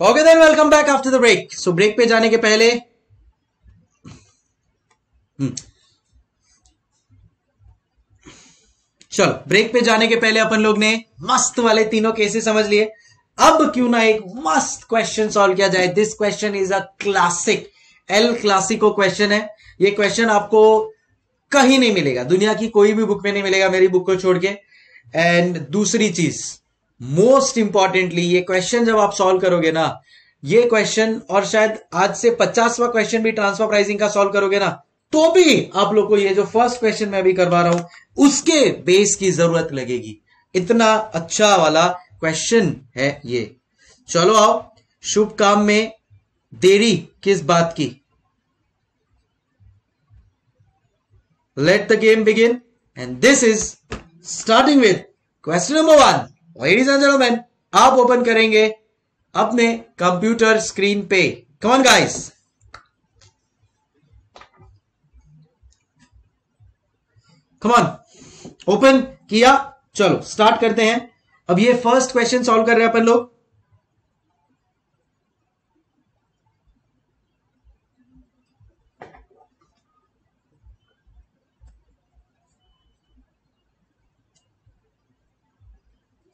Okay then welcome back after the break so break पे जाने के पहले हम्म। चलो ब्रेक पे जाने के पहले अपन लोग ने मस्त वाले तीनों केसेस समझ लिए। अब क्यों ना एक मस्त क्वेश्चन सॉल्व किया जाए? This question is a classic El Clasico question है। ये क्वेश्चन आपको कहीं नहीं मिलेगा। दुनिया की कोई भी बुक में नहीं मिलेगा मेरी बुक को छोड़ के। एंड दूसरी चीज़ मोस्ट इंपॉर्टेंटली ये क्वेश्चन जब आप सॉल्व करोगे ना, ये क्वेश्चन और शायद आज से पचासवा क्वेश्चन भी ट्रांसफ़र प्राइसिंग का सॉल्व करोगे ना तो भी आप लोग को ये जो फ़र्स्ट क्वेश्चन मैं अभी करवा रहा हूँ, उसके बेस की ज़रूरत लगेगी। इतना अच्छा वाला क्वेश्चन है ये। चलो आओ, शुभ काम में देरी किस बात की? Let the game begin and this is starting with question number one ladies and gentleman आप ओपन करेंगे अपने कंप्यूटर स्क्रीन पे। कमन गाइस कमन ओपन किया। चलो स्टार्ट करते हैं। अब ये फ़र्स्ट क्वेश्चन सॉल्व कर रहे हैं अपन लोग।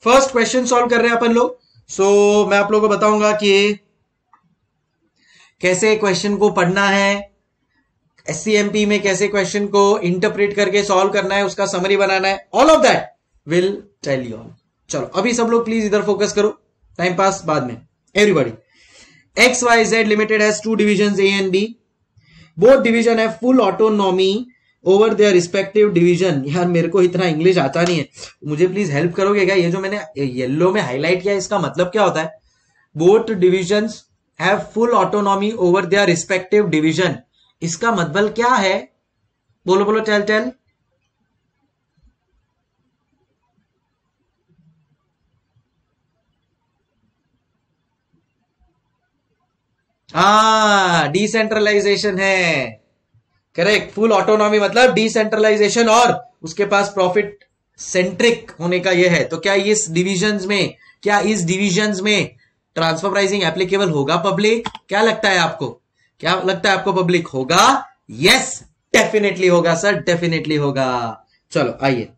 फ़र्स्ट क्वेश्चन सॉल्व कर रहे हैं अपन लोग। सो so, मैं आप लोगों को बताऊँगा कि कैसे क्वेश्चन को पढ़ना है एससीएमपी में कैसे क्वेश्चन को इंटरप्रेट करके सॉल्व करना है उसका समरी बनाना है। All of that will tell you all चलो अभी सब लोग प्लीज़ इधर फोकस करो। टाइम पास बाद में। Everybody X Y Z limited has to division A and B both division है full autonomy over their respective division यार, मेरे को इतना इंग्लिश आता नहीं है। मुझे प्लीज़ हेल्प करोगे क्या? ये जो मैंने येल्लो में हाईलाइट किया, इसका मतलब क्या होता है? Both division have full autonomy over their respective division इसका मतलब क्या है? बोलो बोलो टेल टेल हाँ डिसेंट्रलाइजेशन है। करेक्ट फुल ऑटोनॉमी मतलब डिसेंट्रलाइजेशन और उसके पास प्रॉफिट सेंट्रिक होने का यह है। तो क्या इस डिविजन में, क्या इस डिविजन में ट्रांसफ़र प्राइसिंग एप्लीकेबल होगा पब्लिक क्या लगता है आपको? क्या लगता है आपको पब्लिक होगा? यस डेफिनेटली होगा सर डेफिनेटली होगा। चलो, आइए।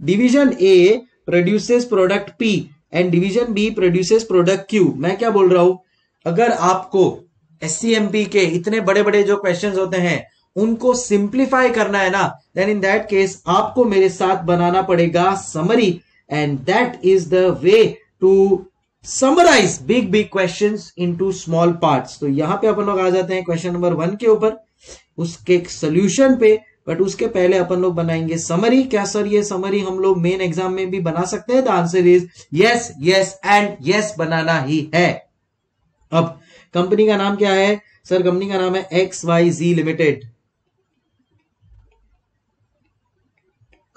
Division A produces product P and division B produces product Q मैं क्या बोल रहा हूँ? अगर आपको एससीएमपी के इतने बड़े बड़े जो क्वेश्चंस होते हैं उनको सिंप्लीफाई करना है ना देन इन दैट केस आपको मेरे साथ बनाना पड़ेगा summary and that is the way to summarise big big question into small part तो यहाँ पे अपन लोग आ जाते हैं क्वेश्चन नंबर वन के ऊपर, उसके सोल्यूशन पे बट उसके पहले अपन लोग बनाएँगे समरी क्या सर ये समरी हम लोग मेन एग्ज़ाम में भी बना सकते हैं? The answer is yes yes and yes बनाना ही है। अब कंपनी का नाम क्या है? सर कंपनी का नाम है X Y Z limited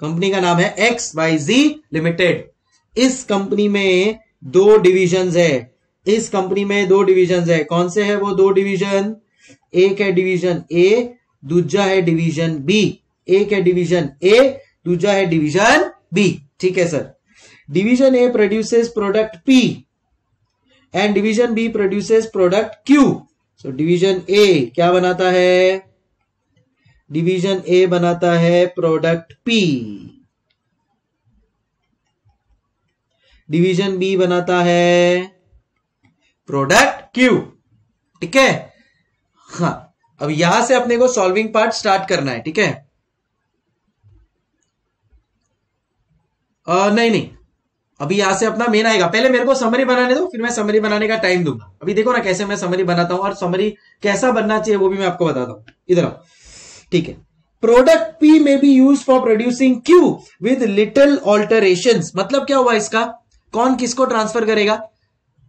company का नाम है एक्स वाई जी लिमिटेड इस कंपनी में दो डिविजन है। इस कंपनी में दो डिविजन है। कौन से है वो दो डिवीज़न एक है डिवीज़न ए दूजा है डिवीज़न बी एक है डिवीज़न ए दूजा है डिवीज़न बी ठीक है, sir. Division A produces product P and division B produces product Q so division A क्या बनाता है? डिवीज़न ए बनाता है प्रोडक्ट पी डिवीज़न बी बनाता है प्रोडक्ट क्यू ठीक है? हाँ अब यहाँ से अपने को सॉल्विंग पार्ट स्टार्ट करना है, ठीक है? नहीं नहीं। अभी यहाँ से अपना मेन आएगा। पहले मेरे को समरी बनाने दो, फिर मैं समरी बनाने का टाइम दूँगा। अभी देखो ना कैसे मैं समरी बनाता हूँ, और समरी कैसा बनना चाहिए वो भी मैं आपको बताता हूँ। इधर आओ। ठीक है। Product P may be used for producing Q with little alteration मतलब क्या हुआ इसका? कौन किसको ट्रांसफ़र करेगा?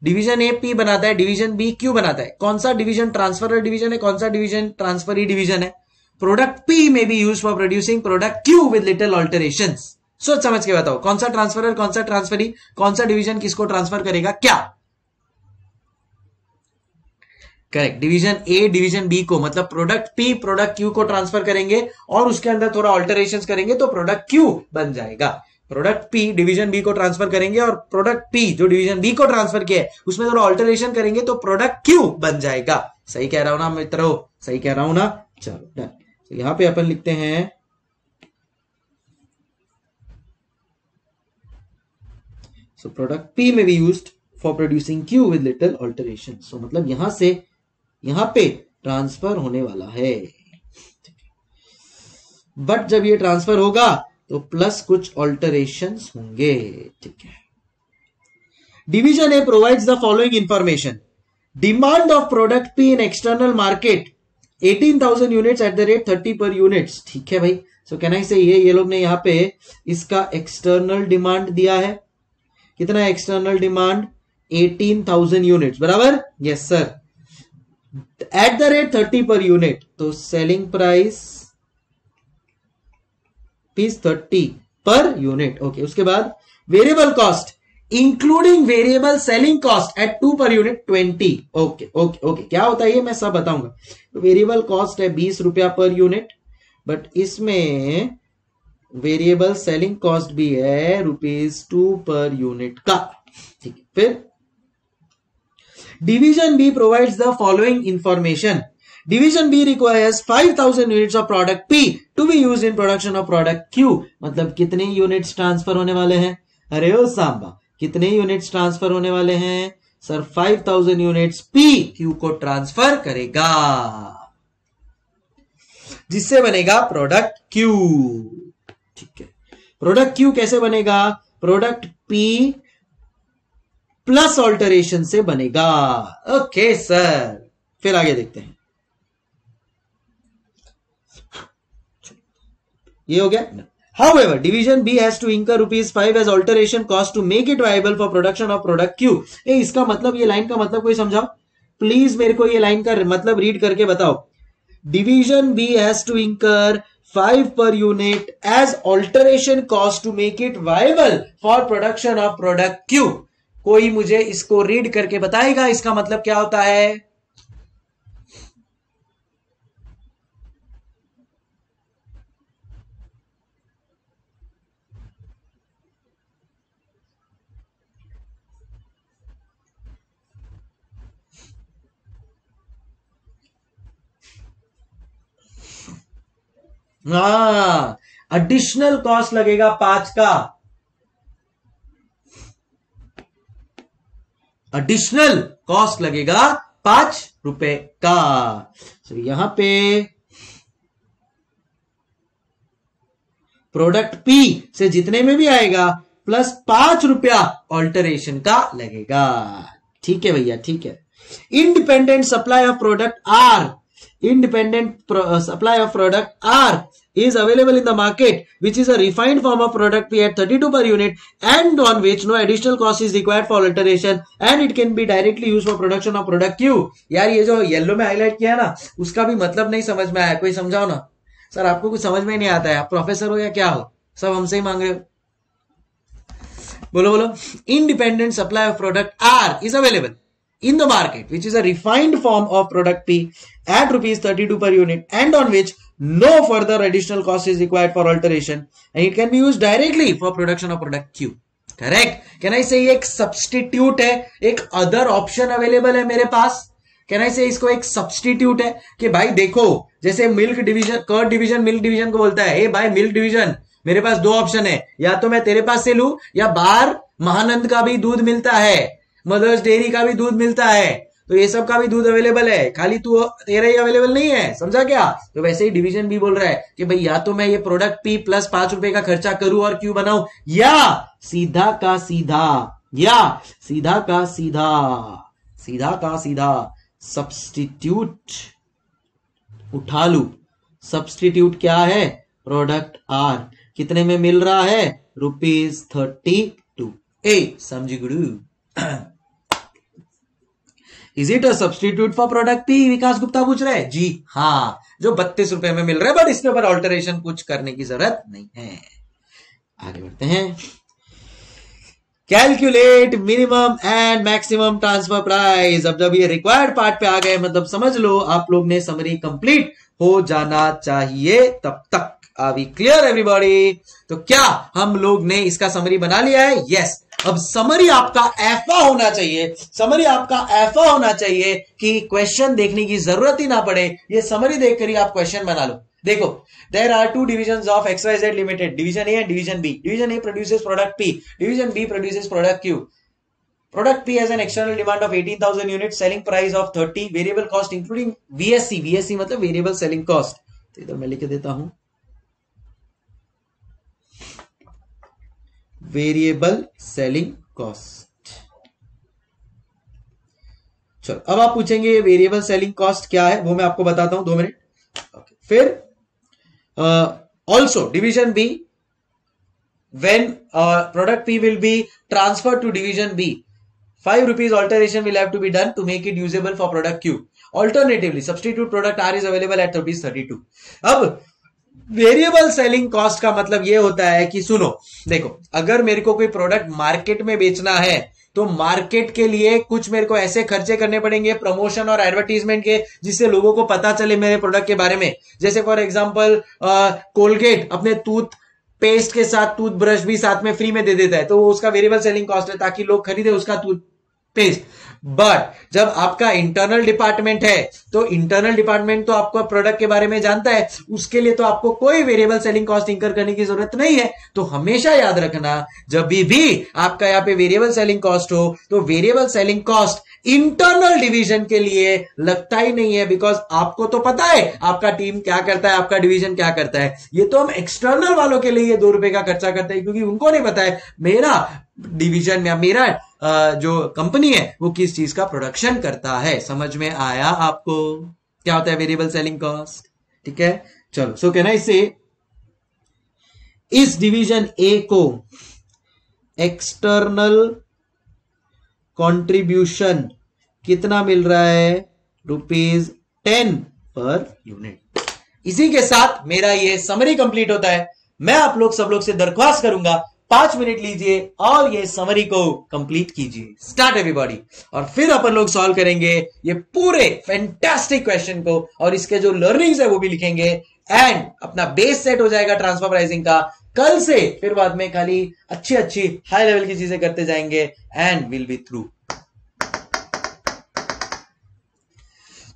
डिवीज़न ए पी बनाता है डिवीज़न बी क्यू बनाता है। कौन सा डिवीज़न ट्रांसफ़र डिवीज़न है, कौन सा डिवीज़न ट्रांसफ़र डिवीज़न है? Product P may be used for producing product Q with little alteration सोच समझ के बताओ, कौन सा ट्रांसफ़र कौन सा ट्रांसफरी कौन सा डिवीज़न किसको ट्रांसफ़र करेगा? क्या? Correct division A division B को मतलब प्रोडक्ट पी प्रोडक्ट क्यू को ट्रांसफ़र करेंगे और उसके अंदर थोड़ा ऑल्टरेशन करेंगे तो प्रोडक्ट क्यू बन जाएगा। प्रोडक्ट पी डिवीज़न बी को ट्रांसफ़र करेंगे और प्रोडक्ट पी जो डिवीज़न बी को ट्रांसफ़र किया है, उसमें थोड़ा ऑल्टरेशन करेंगे तो प्रोडक्ट क्यू बन जाएगा। सही कह रहा हूँ ना मित्रों? सही कह रहा हूँ ना? चलो डन तो यहाँ पे अपन लिखते हैं। So product P may be used for producing Q with little alteration so मतलब यहाँ से यहाँ पे ट्रांसफ़र होने वाला है। बट जब ये ट्रांसफ़र होगा तो प्लस कुछ ऑल्टरेशन होंगे। ठीक है। Division A provides the following information demand of product P in external market 18,000 units at the rate 30 per units ठीक है भाई। सो कैन आई से ये ये लोग ने यहाँ पे इसका एक्सटर्नल डिमांड दिया है। कितना एक्सटर्नल डिमांड 18,000 यूनिट्स बराबर? Yes sir at the rate 30 per unit तो selling price piece thirty per unit okay उसके बाद variable cost including variable selling cost at two per unit twenty okay okay okay क्या होता है ये? मैं सब बताऊँगा। तो वेरिएबल कॉस्ट है बीस रुपया पर यूनिट बट इसमें वेरिएबल सेलिंग कॉस्ट भी है रुपीज़ टू पर यूनिट का। ठीक है, फिर division B provides the following information division B requires 5000 units of product P to be use in production of product Q मतलब कितने units transfer होने वाले हैं? अरे ओ सांबा, कितने यूनिट्स ट्रांसफ़र होने वाले हैं? सर 5000 यूनिट्स पी क्यू को ट्रांसफ़र करेगा। जिससे बनेगा प्रोडक्ट क्यू ठीक है। प्रोडक्ट क्यू कैसे बनेगा? प्रोडक्ट पी प्लस ऑल्टरेशन से बनेगा। Okay sir. फिर आगे देखते हैं। ये हो गया? However division B has to incur rupees five as alteration cost to make it viable for production of product Q ए इसका मतलब ये लाइन का मतलब कोई समझाओ? प्लीज़ मेरे को ये लाइन का मतलब रीड करके बताओ। Division B has to incur five per unit as alteration cost to make it viable for production of product Q कोई मुझे इसको रीड करके बताएगा? इसका मतलब क्या होता है? हाँ एडिशनल कॉस्ट लगेगा पाँच का। एडिशनल कॉस्ट लगेगा पाँच रुपए का। तो यहाँ पे प्रोडक्ट पी से जितने में भी आएगा प्लस पाँच रुपया ऑल्टरेशन का लगेगा। ठीक है भैया, ठीक है। Independent supply of product R independent supply of product R is available in the market, which is a refined form of product P at 32 per unit and on which no additional cost is required for alteration and it can be directly used for production of product Q. यार ये जो yellow में highlight किया है ना उसका भी मतलब नहीं समझ में आया कोई समझाओ ना सर आपको कुछ समझ में नहीं आता है आप प्रोफेसर हो या क्या हो सब हमसे ही मांग रहे हो बोलो बोलो independent supply of product R is available in the market, which is a refined form of product P at rupees 32 per unit and on which no further additional cost is required for alteration, and it can be used directly for production of product Q. Correct can I say एक substitute है? एक other option available है मेरे पास? Can I से इसको एक substitute है? कि भाई देखो, जैसे milk division curd division milk division को बोलता है, ए भाई मिल्क डिवीज़न मेरे पास दो ऑप्शन है। या तो मैं तेरे पास से लू, या बाहर महानंद का भी दूध मिलता है मदर्स डेयरी का भी दूध मिलता है तो ये सब का भी दूध अवेलेबल है। खाली तू तेरा ही अवेलेबल नहीं है, समझा क्या? तो वैसे ही डिवीज़न भी बोल रहा है कि भाई या तो मैं ये प्रोडक्ट पी प्लस पाँच रुपए का खर्चा करूँ और क्यों बनाऊ, या सीधा का सीधा, या सीधा का सीधा सीधा का सीधा सब्सटीट्यूट उठा लू। सब्सटीट्यूट क्या है? प्रोडक्ट आर कितने में मिल रहा है? रुपीज़ थर्टी टू ए, समझी गुरु is it a substitute for product P Vikas Gupta पूछ रहे हैं। जी हाँ। जो बत्तीस रुपए में मिल रहा है बट इसके ऊपर ऑल्टरेशन कुछ करने की ज़रूरत नहीं है। आगे बढ़ते हैं। Calculate minimum and maximum transfer price अब जब ये रिक्वायर्ड पार्ट पे आ गए मतलब समझ लो, आप लोग ने समरी कंप्लीट हो जाना चाहिए तब तक। आर वी क्लियर एवरीबॉडी तो क्या हम लोग ने इसका समरी बना लिया है? Yes yes. अब समरी आपका ऐसा होना चाहिए समरी आपका ऐसा होना चाहिए कि क्वेश्चन देखने की ज़रूरत ही ना पड़े। ये समरी देखकर ही आप क्वेश्चन बना लो। देखो there are two division of XYZ limited division A and division B division A produces product P division B produces product Q Product P has an external demand of 18,000 units, selling price of 30, variable cost including VSC. VSC मतलब variable selling cost. तो इधर मैं लिख देता हूँ। Variable selling cost चलो, अब आप पूछेंगे वेरिएबल सेलिंग कॉस्ट क्या है, वो मैं आपको बताता हूँ, दो मिनट। फिर also division B when product P will be transfer to division B five rupees alteration will have to be done to make it usable for product Q alternatively substitute product R is available at rupees thirty two अब variable selling cost का मतलब ये होता है कि सुनो, देखो, अगर मेरे को कोई प्रोडक्ट मार्केट में बेचना है तो मार्केट के लिए कुछ मेरे को ऐसे खर्चे करने पड़ेंगे प्रमोशन और एडवर्टीजमेंट के, जिससे लोगों को पता चले मेरे प्रोडक्ट के बारे में। जैसे फॉर एग्ज़ाम्पल कोलगेट अपने टूथ पेस्ट के साथ टूथब्रश भी साथ में फ्री में दे देता है तो उसका वेरिएबल सेलिंग कॉस्ट है, ताकि लोग खरीदे उसका टूथ पेस्ट बट जब आपका इंटरनल डिपार्टमेंट है तो इंटरनल डिपार्टमेंट तो आपको प्रोडक्ट के बारे में जानता है। उसके लिए तो आपको कोई वेरिएबल सेलिंग कॉस्ट इंकर करने की ज़रूरत नहीं है। तो हमेशा याद रखना जब भी, भी आपका यहाँ पे वेरिएबल सेलिंग कॉस्ट हो तो variable selling cost internal division के लिए लगता ही नहीं है बिकॉज़ आपको तो पता है आपका टीम क्या करता है आपका डिवीज़न क्या करता है। ये तो हम एक्सटर्नल वालों के लिए दो रुपए का खर्चा करते हैं क्योंकि उनको नहीं पता है। मेरा डिवीज़न या मेरा जो कंपनी है, वो किस चीज़ का प्रोडक्शन करता है? समझ में आया आपको? क्या होता है वेरिएबल सेलिंग कॉस्ट ठीक है, चलो। सो कहना इससे इस डिवीज़न ए को एक्सटर्नल कंट्रीब्यूशन कितना मिल रहा है? रुपीज़ टेन पर यूनिट इसी के साथ मेरा ये समरी कंप्लीट होता है। मैं आप लोग सब लोग से दरख्वास्त करूँगा पाँच मिनट लीजिए और ये समरी को कंप्लीट कीजिए। स्टार्ट एवरीबॉडी और फिर अपन लोग सॉल्व करेंगे ये पूरे फैंटास्टिक क्वेश्चन को और इसके जो लर्निंग्स है वो भी लिखेंगे। एंड अपना बेस सेट हो जाएगा ट्रांसफ़र प्राइसिंग का। कल से फिर बाद में खाली अच्छी अच्छी हाई लेवल की चीज़ें करते जाएँगे। एंड विल बी थ्रू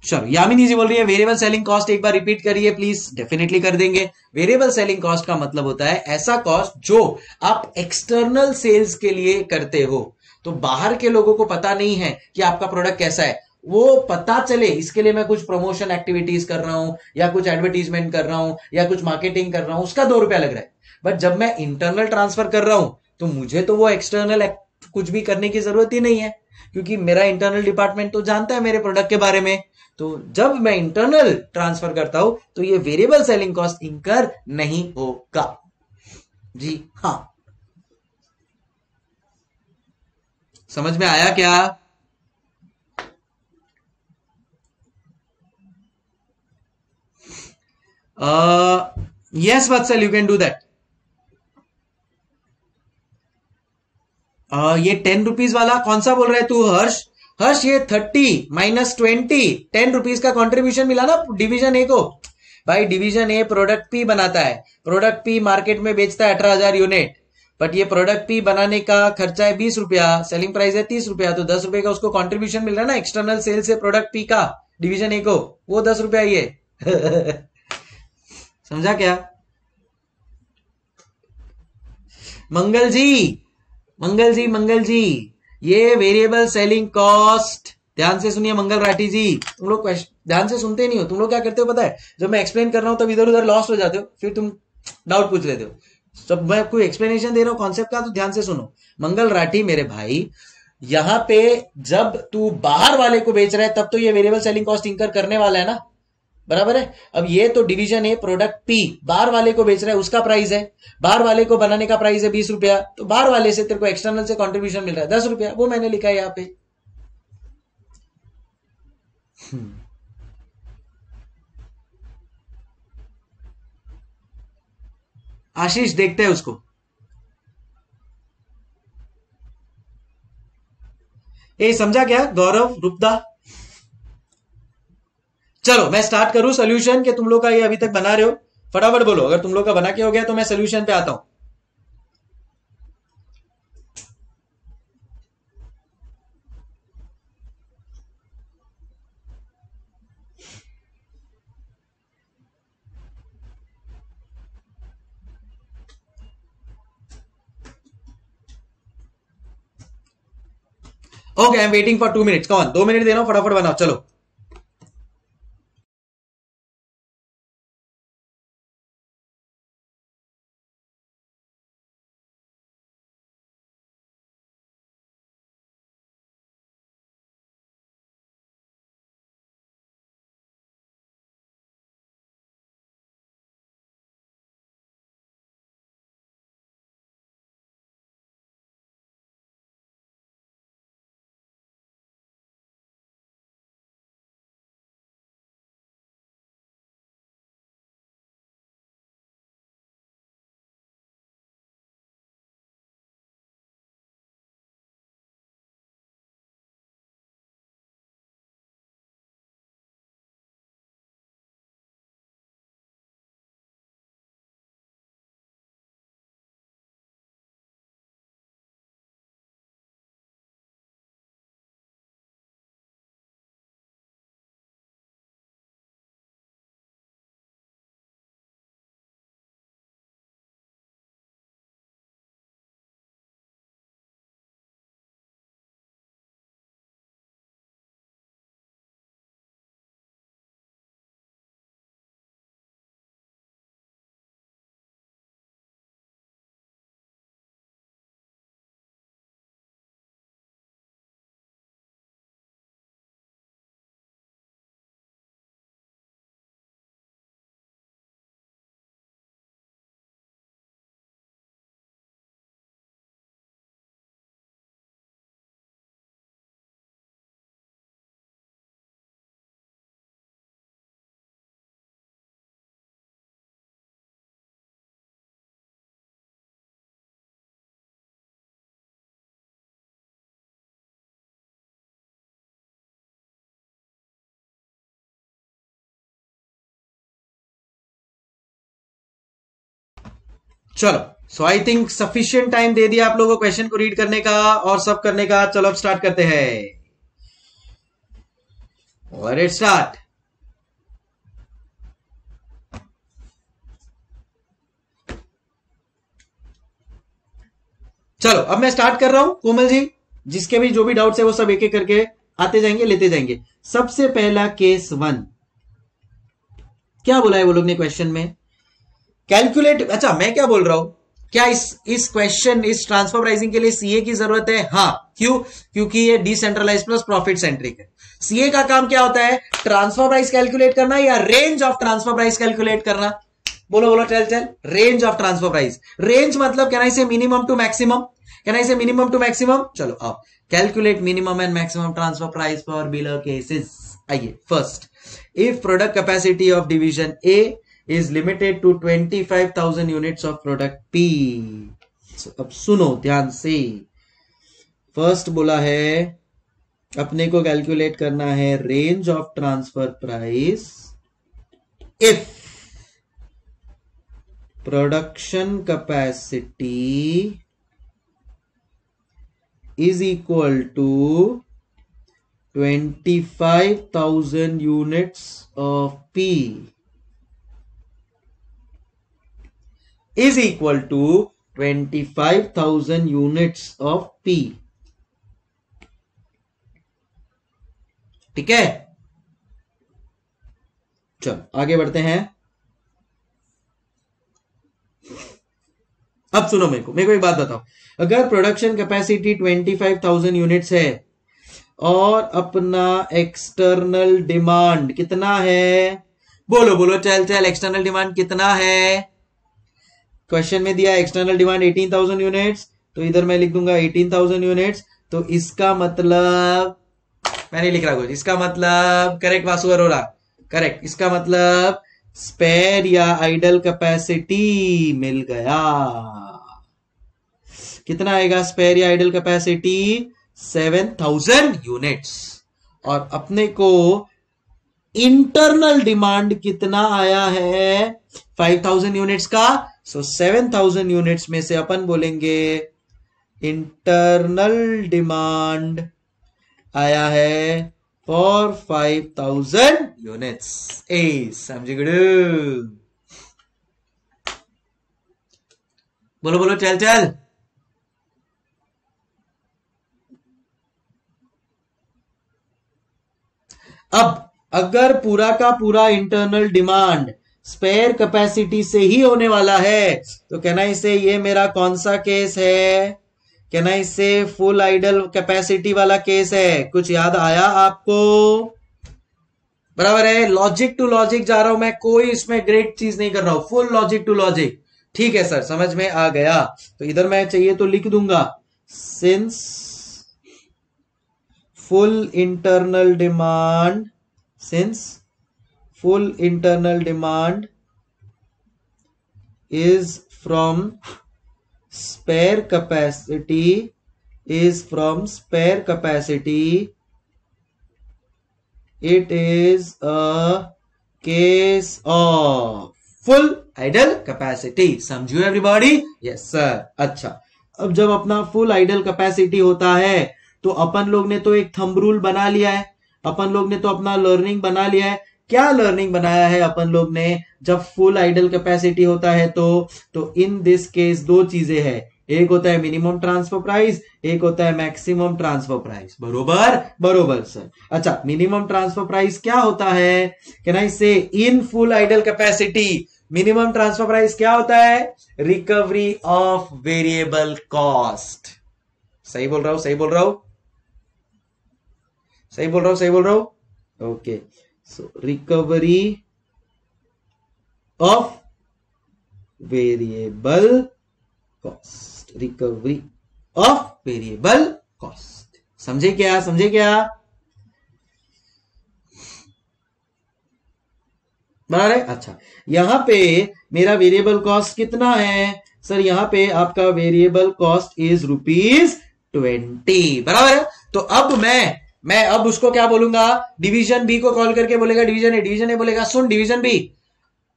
चलो, यामिनी जी बोल रही है वेरिएबल सेलिंग कॉस्ट एक बार रिपीट करिए प्लीज़ डेफिनेटली कर देंगे। वेरिएबल सेलिंग कॉस्ट का मतलब होता है ऐसा कॉस्ट जो आप एक्सटर्नल सेल्स के लिए करते हो। तो बाहर के लोगों को पता नहीं है कि आपका प्रोडक्ट कैसा है। वो पता चले, इसके लिए मैं कुछ प्रमोशन एक्टिविटीज़ कर रहा हूँ, या कुछ एडवर्टीजमेंट कर रहा हूँ, या कुछ मार्केटिंग कर रहा हूँ, उसका दो रुपया लग रहा है। बट जब मैं इंटरनल ट्रांसफ़र कर रहा हूँ तो मुझे तो वो एक्सटर्नल कुछ भी करने की ज़रूरत ही नहीं है। क्योंकि मेरा इंटरनल डिपार्टमेंट तो जानता है मेरे प्रोडक्ट के बारे में। तो जब मैं इंटरनल ट्रांसफ़र करता हूँ तो ये वेरिएबल सेलिंग कॉस्ट इंकर नहीं होगा। जी हाँ। समझ में आया क्या? Yes Vatsal you can do that ये टेन रुपीज़ वाला कौन सा बोल रहा है तू, हर्ष? हर्ष, ये thirty minus twenty, ten rupees का कंट्रीब्यूशन मिला ना डिवीज़न ए को। भाई डिवीज़न ए प्रोडक्ट पी बनाता है। प्रोडक्ट पी मार्केट में बेचता है अठारह हज़ार यूनिट बट ये प्रोडक्ट पी बनाने का खर्चा है बीस रुपया सेलिंग प्राइस है तीस रुपया तो दस रुपए का उसको कॉन्ट्रीब्यूशन मिल रहा है ना एक्सटर्नल सेल से प्रोडक्ट पी का डिवीज़न ए को। वो दस रुपया ही है। समझा क्या? मंगल जी मंगल जी मंगल जी। ये वेरिएबल सेलिंग कॉस्ट ध्यान से सुनिए मंगल राठी जी, तुम लोग ध्यान से सुनते नहीं हो, तुम लोग क्या करते हो पता है? जब मैं एक्सप्लेन कर रहा हूँ, तब इधर उधर लॉस्ट हो जाते हो, फिर तुम डाउट पूछ लेते हो। जब मैं कोई एक्सप्लेनेशन दे रहा हूँ कॉन्सेप्ट का तो ध्यान से सुनो। मंगल राठी मेरे भाई, यहाँ पे जब तू बाहर वाले को बेच रहा है, तब तो ये वेरिएबल सेलिंग कॉस्ट इंकर करने वाला है ना? बराबर है? अब ये तो डिवीज़न है प्रोडक्ट पी बाहर वाले को बेच रहा है, उसका प्राइस है। बाहर वाले को बनाने का प्राइस है बीस रुपया तो बाहर वाले से तेरे को एक्सटर्नल से कंट्रीब्यूशन मिल रहा है, दस रुपया, वो मैंने लिखा है यहाँ पे। हम्म। आशीष, देखते हैं उसको। ए, समझा क्या? गौरव, रुपदा। चलो, मैं स्टार्ट करूँ सोल्यूशन के तुम लोग का ये अभी तक बना रहे हो? फटाफट बोलो, अगर तुम लोग का बना के हो गया तो मैं सोल्यूशन पे आता हूँ। Okay I am waiting for two minutes कौन दो मिनट दे रहा हूँ, फटाफट बनाओ, चलो। चलो so I think sufficient time दे दिया आप लोगों को क्वेश्चन को रीड करने का और सब करने का। चलो, अब स्टार्ट करते हैं। और इट स्टार्ट चलो, अब मैं स्टार्ट कर रहा हूँ, कोमल जी, जिसके भी जो भी डाउट्स है वो सब एक एक करके आते जाएँगे, लेते जाएँगे। सबसे पहला केस वन क्या बोला है वो लोग ने क्वेश्चन में? कैलकुलेट अच्छा मैं क्या बोल रहा हूँ? क्या इस इस क्वेश्चन इस ट्रांसफ़र प्राइसिंग के लिए सीए की ज़रूरत है? हाँ। क्यों? क्योंकि ये डिसेंट्रलाइज प्लस प्रॉफिट सेंट्रिक है। सीए का काम क्या होता है? ट्रांसफ़र प्राइस कैलकुलेट करना या range of transfer price calculate करना? बोलो बोलो, चल चल। Range of transfer price range मतलब can I say minimum to maximum can I say minimum to maximum चलो, आओ। Calculate minimum and maximum transfer price for below cases आइए first if product capacity of division A is limited to 25,000 units of product P. So, अब सुनो ध्यान से first बोला है अपने को कैलकुलेट करना है range of transfer price if production capacity is equal to 25,000 units of P is equal to 25,000 units of P. ठीक है? चलो आगे बढ़ते हैं। अब सुनो मेरे को मेरे को एक बात बताओ। अगर प्रोडक्शन कैपेसिटी 25,000 यूनिट्स है और अपना एक्सटर्नल डिमांड कितना है? बोलो बोलो चल चल एक्सटर्नल डिमांड कितना है? क्वेश्चन में दिया एक्सटर्नल डिमांड 18,000 यूनिट्स तो इधर मैं लिख दूँगा 18,000 यूनिट्स तो इसका मतलब मैं नहीं लिख रहा कुछ इसका मतलब करेक्ट वासु अरोरा करेक्ट इसका मतलब स्पेयर या आइडल कैपेसिटी मिल गया। कितना आएगा स्पेयर या idle capacity seven thousand units और अपने को इंटरनल डिमांड कितना आया है? 5000 यूनिट्स का। सो so, 7000 यूनिट्स में से अपन बोलेंगे इंटरनल डिमांड आया है फॉर 5000 यूनिट्स ए समझ गए बोलो बोलो चल चल। अब अगर पूरा का पूरा इंटरनल डिमांड स्पेयर कैपेसिटी से ही होने वाला है तो कहना इसे ये मेरा कौन सा केस है? कहना इसे फुल आइडल कैपेसिटी वाला केस है? कुछ याद आया आपको? बराबर है लॉजिक टू लॉजिक जा रहा हूँ मैं, कोई इसमें ग्रेट चीज़ नहीं कर रहा हूँ। फुल लॉजिक टू लॉजिक ठीक है सर समझ में आ गया। तो इधर मैं चाहिए तो लिख दूँगा। Since full internal demand since full internal demand is from spare capacity is from spare capacity it is a case of full idle capacity समझो एवरीबॉडी यस सर अच्छा अब जब अपना फुल आइडल कैपेसिटी होता है तो अपन लोग ने तो एक थंब रूल बना लिया है अपन लोग ने तो अपना लर्निंग बना लिया है। क्या लर्निंग बनाया है अपन लोग ने? जब फुल आइडल कैपेसिटी होता है तो तो इन दिस केस दो चीज़ें हैं। एक होता है मिनिमम ट्रांसफ़र प्राइस एक होता है मैक्सिमम ट्रांसफ़र प्राइस बरोबर? बरोबर सर अच्छा मिनिमम ट्रांसफ़र प्राइस क्या होता है? Can I say in full idle capacity minimum transfer price क्या होता है? रिकवरी ऑफ़ वेरिएबल कॉस्ट सही बोल रहा हूँ, सही बोल रहा हूँ? सही बोल रहा हूँ, सही बोल रहा हूँ? Okay so recovery of variable cost recovery of variable cost समझे क्या? समझे क्या? बराबर है अच्छा। यहाँ पे मेरा वेरिएबल कॉस्ट कितना है? सर यहाँ पे आपका variable cost is rupees twenty बराबर है? तो अब मैं मैं अब उसको क्या बोलूँगा? डिवीज़न बी को कॉल करके बोलेगा डिवीज़न ए डिवीज़न ए बोलेगा, सुन डिवीज़न बी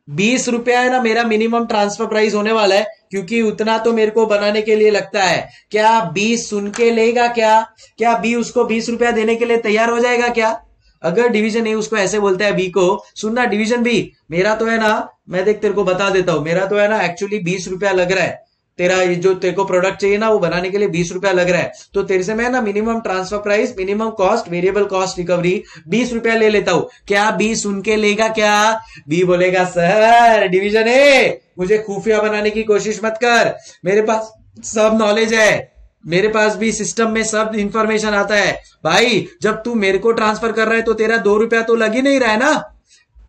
बीस रुपया है ना, मेरा मिनिमम ट्रांसफ़र प्राइस होने वाला है, क्योंकि उतना तो मेरे को बनाने के लिए लगता है। क्या बी सुन के लेगा क्या? क्या बी उसको बीस रुपया देने के लिए तैयार हो जाएगा क्या? अगर डिवीज़न ए उसको ऐसे बोलता है बी को सुनना डिवीज़न बी मेरा तो है ना, मैं देख तेरे को बता देता हूँ, मेरा तो है ना एक्चुअली बीस रुपया लग रहा है। तेरा ये जो तेरे को प्रोडक्ट चाहिए ना, वो बनाने के लिए बीस रुपया लग रहा है। तो तेरे से मैं ना minimum transfer price minimum cost variable cost recovery बीस रुपया ले लेता हूँ। क्या बी सुन के लेगा क्या? बी बोलेगा, सर डिवीज़न ए, मुझे खुफिया बनाने की कोशिश मत कर। मेरे पास सब नॉलेज है। मेरे पास भी सिस्टम में सब इंफॉर्मेशन आता है। भाई, जब तू मेरे को ट्रांसफ़र कर रहा है तो तेरा दो रुपया तो लग ही नहीं रहा है ना?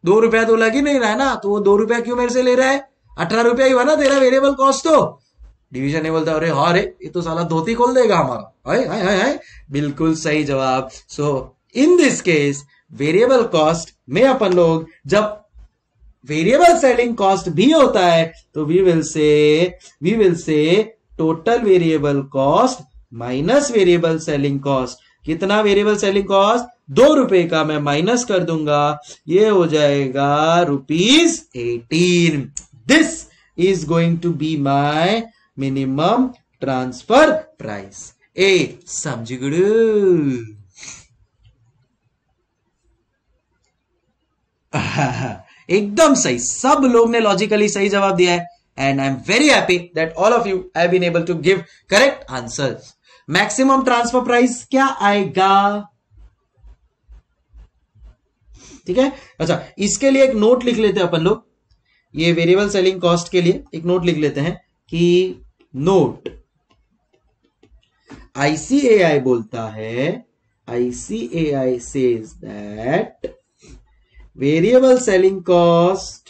दो रुपया तो लग ही नहीं रहा है ना? तो वो दो रुपया क्यों मेरे से ले रहा है? अठारह रुपया ही हुआ ना तेरा वेरिएबल कॉस्ट तो। डिवीज़न बोलता, अरे हाँ रे, ये तो साला धोती खोल देगा हमारा। हाय हाय हाय हाय बिल्कुल सही जवाब। So in this case variable cost में अपन लोग, जब वेरिएबल सेलिंग कॉस्ट भी होता है तो we will say we will say total variable cost minus variable selling cost कितना वेरिएबल सेलिंग कॉस्ट दो रुपए का मैं माइनस कर दूँगा। ये हो जाएगा rupees eighteen this is going to be my minimum transfer price ए समझ एकदम सही। सब लोग ने लॉजिकली सही जवाब दिया है। And I am very happy that all of you have been able to give correct answer maximum transfer price क्या आएगा? ठीक है? अच्छा इसके लिए एक नोट लिख लेते हैं अपन लोग। ये वेरिएबल सेलिंग कॉस्ट के लिए एक नोट लिख लेते हैं कि नोट। आईसीएआई बोलता है ICAI says that variable selling cost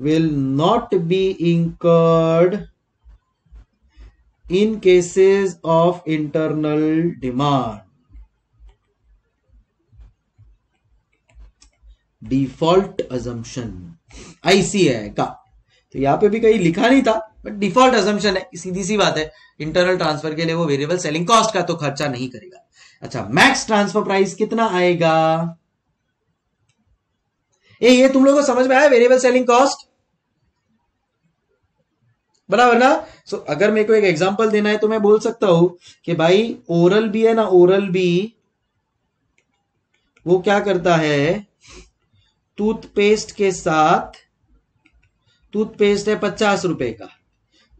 will not be incurred in cases of internal demand default assumption ICAI का। तो यहाँ पे भी कहीं लिखा नहीं था बट डिफ़ॉल्ट अजम्पन है सीधी सी बात है इंटरनल ट्रांसफ़र के लिए वो वेरिएबल सेलिंग कॉस्ट का तो खर्चा नहीं करेगा। अच्छा मैक्स ट्रांसफ़र प्राइस कितना आएगा? ए ये तुम लोगों को समझ में आया वेरिएबल सेलिंग कॉस्ट बराबर ना? सो so, अगर मेरे को एक एग्जांपल देना है तो मैं बोल सकता हूँ कि भाई ओरल बी है ना ओरल बी वो क्या करता है? टूथपेस्ट के साथ टूथपेस्ट है पचास रुपए का।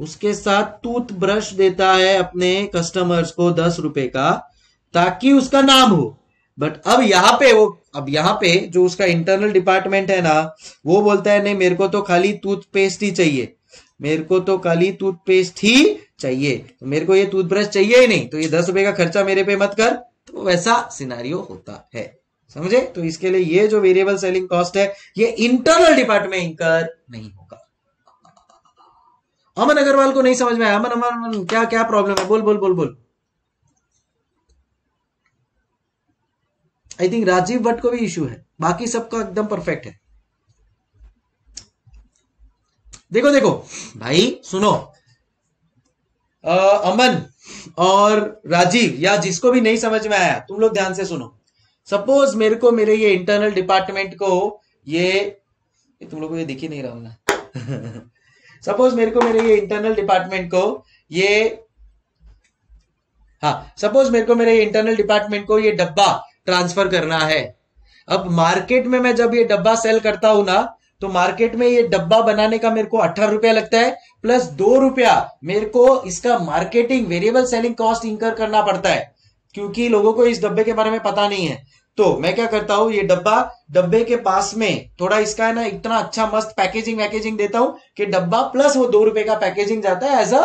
उसके साथ टूथ ब्रश देता है अपने कस्टमर्स को दस रुपए का, ताकि उसका नाम हो। बट अब यहाँ पे वो, अब यहाँ पे जो उसका इंटरनल डिपार्टमेंट है ना, वो बोलता है, नहीं, मेरे को तो खाली टूथपेस्ट ही चाहिए। मेरे को तो खाली टूथपेस्ट ही चाहिए। तो मेरे को ये टूथब्रश चाहिए ही नहीं। तो ये दस रुपए का खर्चा मेरे पे मत कर। तो वैसा सिनारियो होता है। समझे? तो इसके लिए ये जो वेरिएबल सेलिंग कॉस्ट है ये इंटरनल डिपार्टमेंट इंकर नहीं होगा। अमन अग्रवाल को नहीं समझ में आया। अमन अमन अमन क्या क्या प्रॉब्लम है? बोल बोल बोल बोल। आई थिंक राजीव भट्ट को भी इश्यू है। बाकी सबका एकदम परफेक्ट है। देखो देखो। भाई सुनो। आ, अमन और राजीव या जिसको भी नहीं समझ में आया तुम लोग ध्यान से सुनो। सपोज़ मेरे को मेरे ये इंटरनल डिपार्टमेंट को ये, तुम लोग को ये दिख ही नहीं रहा होगा। सपोज़ मेरे को मेरे ये इंटरनल डिपार्टमेंट को ये हाँ सपोज़ मेरे को मेरे इंटरनल डिपार्टमेंट को ये डब्बा ट्रांसफ़र करना है। अब मार्केट में मैं जब ये डब्बा सेल करता हूँ ना तो मार्केट में ये डब्बा बनाने का मेरे को अठारह रुपया लगता है प्लस दो रुपया मेरे को इसका marketing variable selling cost incur करना पड़ता है क्योंकि लोगों को इस डब्बे के बारे में पता नहीं है। तो मैं क्या करता हूँ, ये डब्बा डब्बे के पास में थोड़ा इसका है ना, इतना अच्छा मस्त पैकेजिंग वैकेजिंग देता हूँ कि डब्बा प्लस वो दो रुपए का पैकेजिंग जाता है as a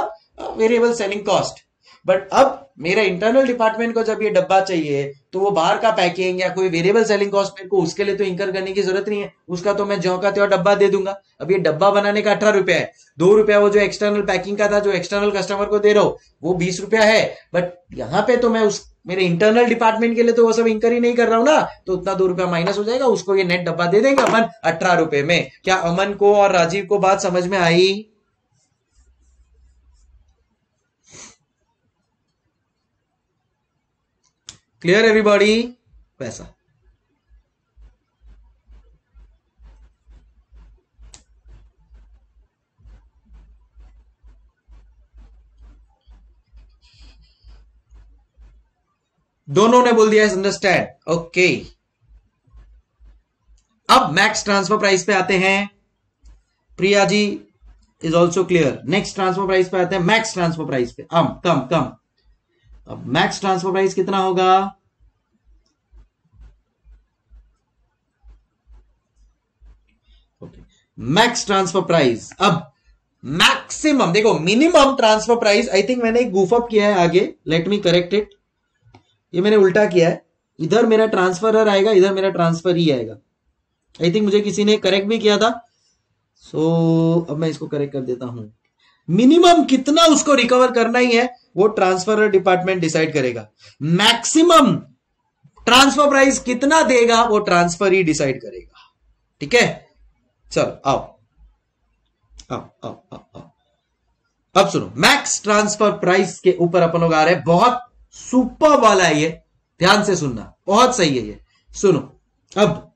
variable selling cost but अब मेरा इंटरनल डिपार्टमेंट को जब ये डब्बा चाहिए तो वो बाहर का पैकिंग या कोई वेरिएबल सेलिंग कॉस्ट मेरे को उसके लिए तो इंकर करने की ज़रूरत नहीं है। उसका तो मैं जो का त्यो डब्बा दे दूँगा। अब ये डब्बा बनाने का अठारह रुपया है। दो रुपया वो जो एक्सटर्नल पैकिंग का था, जो एक्सटर्नल कस्टमर को दे रहा हूँ, वो बीस रुपया है। बट यहाँ पे तो मैं उस, मेरे इंटरनल डिपार्टमेंट के लिए तो वो सब इंकर ही नहीं कर रहा हूँ ना। तो उतना दो रुपया माइनस हो जाएगा, उसको ये नेट डब्बा दे देंगे अमन अठारह रुपए में। क्या अमन को और राजीव को बात समझ में आई? क्लियर एवरीबॉडी पैसा। दोनों ने बोल दिया अंडरस्टैंड ओके अब मैक्स ट्रांसफ़र प्राइस पे आते हैं। Priya ji is also clear next transfer price पे आते हैं मैक्स ट्रांसफ़र प्राइस पे। कम कम कम अब मैक्स ट्रांसफ़र प्राइस कितना होगा? मैक्स ट्रांसफ़र प्राइस अब मैक्सिमम देखो minimum transfer price I think मैंने एक गुफअप किया है आगे. लेट मी करेक्ट इट ये मैंने उल्टा किया है. इधर मेरा ट्रांसफ़र आएगा इधर मेरा ट्रांसफ़र ही आएगा. आई थिंक मुझे किसी ने करेक्ट भी किया था. सो so, अब मैं इसको करेक्ट कर देता हूँ. मिनिमम कितना उसको रिकवर करना ही है? वो ट्रांसफ़र डिपार्टमेंट डिसाइड करेगा। मैक्सिमम ट्रांसफ़र प्राइस कितना देगा, वो ट्रांसफ़र ही डिसाइड करेगा। ठीक है? चलो, आओ। आओ आओ आओ आओ। अब सुनो मैक्स ट्रांसफ़र प्राइस के ऊपर अपन लोग आ रहे हैं। बहुत सुपर वाला है ये। ध्यान से सुनना। बहुत सही है ये। सुनो, अब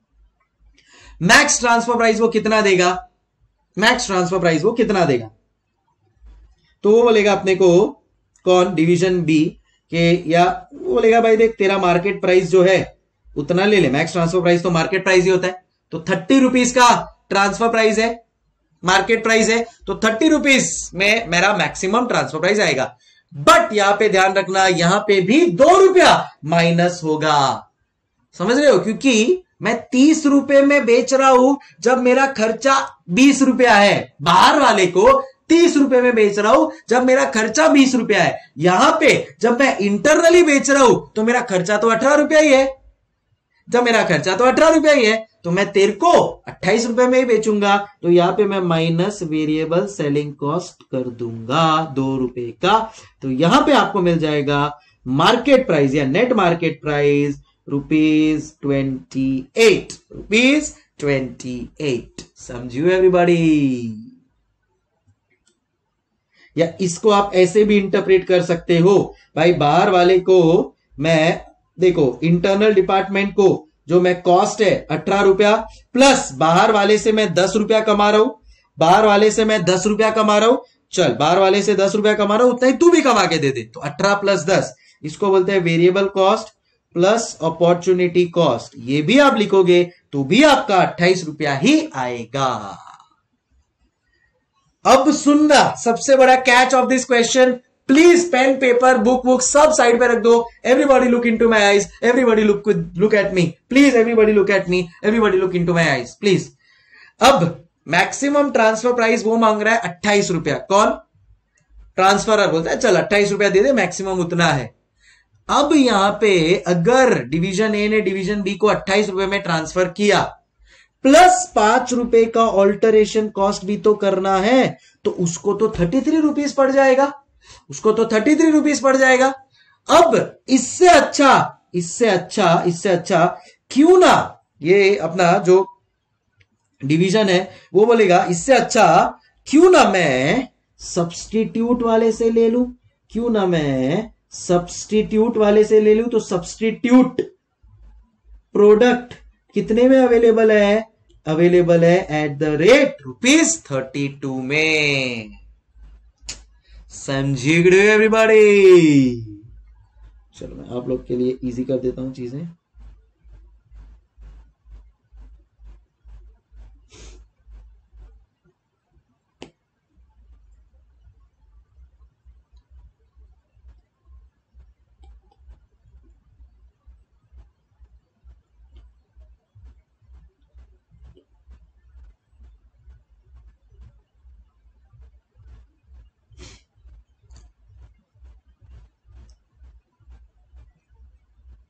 मैक्स ट्रांसफ़र प्राइस वो कितना देगा? मैक्स ट्रांसफ़र प्राइस वो कितना देगा? तो वो बोलेगा अपने को कौन? डिवीज़न बी के या बोलेगा, भाई देख, तेरा मार्केट प्राइस जो है, उतना ले ले। मैक्स ट्रांसफ़र प्राइस तो मार्केट प्राइस ही होता है। तो थर्टी रुपीज़ का ट्रांसफ़र प्राइस है मार्केट प्राइस है तो थर्टी रुपीज़ में मेरा मैक्सिमम ट्रांसफ़र प्राइस आएगा। बट यहाँ पे ध्यान रखना, यहाँ पे भी दो रुपया माइनस होगा। समझ रहे हो? क्योंकि मैं तीस रुपए में बेच रहा हूँ, जब मेरा खर्चा बीस रुपया है। बाहर वाले को तीस रुपए में बेच रहा हूँ, जब मेरा खर्चा बीस रुपया है। यहाँ पे जब मैं इंटरनली बेच रहा हूँ तो मेरा खर्चा तो अठारह रुपया ही है। जब मेरा खर्चा तो अठारह रुपया ही है तो मैं तेरे को अट्ठाईस रुपए में ही बेचूँगा। तो यहाँ पे मैं माइनस वेरिएबल सेलिंग कॉस्ट कर दूँगा, दो रुपए का। तो यहाँ पे आपको मिल जाएगा मार्केट प्राइस या net market price rupees twenty eight rupees twenty eight समझियो everybody या इसको आप ऐसे भी इंटरप्रेट कर सकते हो, भाई बाहर वाले को मैं, देखो इंटरनल डिपार्टमेंट को जो मैं कॉस्ट है, अठारह रुपया प्लस बाहर वाले से मैं दस रुपया कमा रहा हूँ, बाहर वाले से मैं दस रुपया कमा रहा हूँ, चल, बाहर वाले से दस रुपया कमा रहा हूँ, उतना ही तू भी कमा के दे दे तो अठारह प्लस दस, इसको बोलते हैं variable cost plus opportunity cost ये भी आप लिखोगे तो भी आपका अट्ठाईस रुपया ही आएगा। अब सुनना सबसे बड़ा catch of this question please pen paper book book सब साइड पे रख दो. Everybody look into my eyes everybody look look at me please everybody look at me everybody look into my eyes please अब maximum transfer price वो मांग रहा है अट्ठाईस रुपया. कौन? ट्रांसफ़र बोलता है, चल अट्ठाईस रुपया दे दे मैक्सिमम उतना है. अब यहाँ पे अगर डिवीज़न ए ने डिवीज़न बी को अट्ठाईस रुपए में ट्रांसफ़र किया प्लस पाँच रुपए का ऑल्टरेशन कॉस्ट भी तो करना है तो उसको तो थर्टी थ्री रुपीज़ पड़ जाएगा। उसको तो थर्टी थ्री रुपीज़ पड़ जाएगा। अब इससे अच्छा इससे अच्छा इससे अच्छा क्यों ना ये अपना जो डिवीज़न है, वो बोलेगा, इससे अच्छा क्यों ना मैं सब्सटीट्यूट वाले से ले लू? क्यों ना मैं सब्सटीट्यूट वाले से ले लू? तो सब्सटीट्यूट प्रोडक्ट कितने में अवेलेबल है? अवेलेबल है at the rate rupees thirty two में। समझी एवरीबॉडी चलो मैं आप लोग के लिए इजी कर देता हूँ चीज़ें।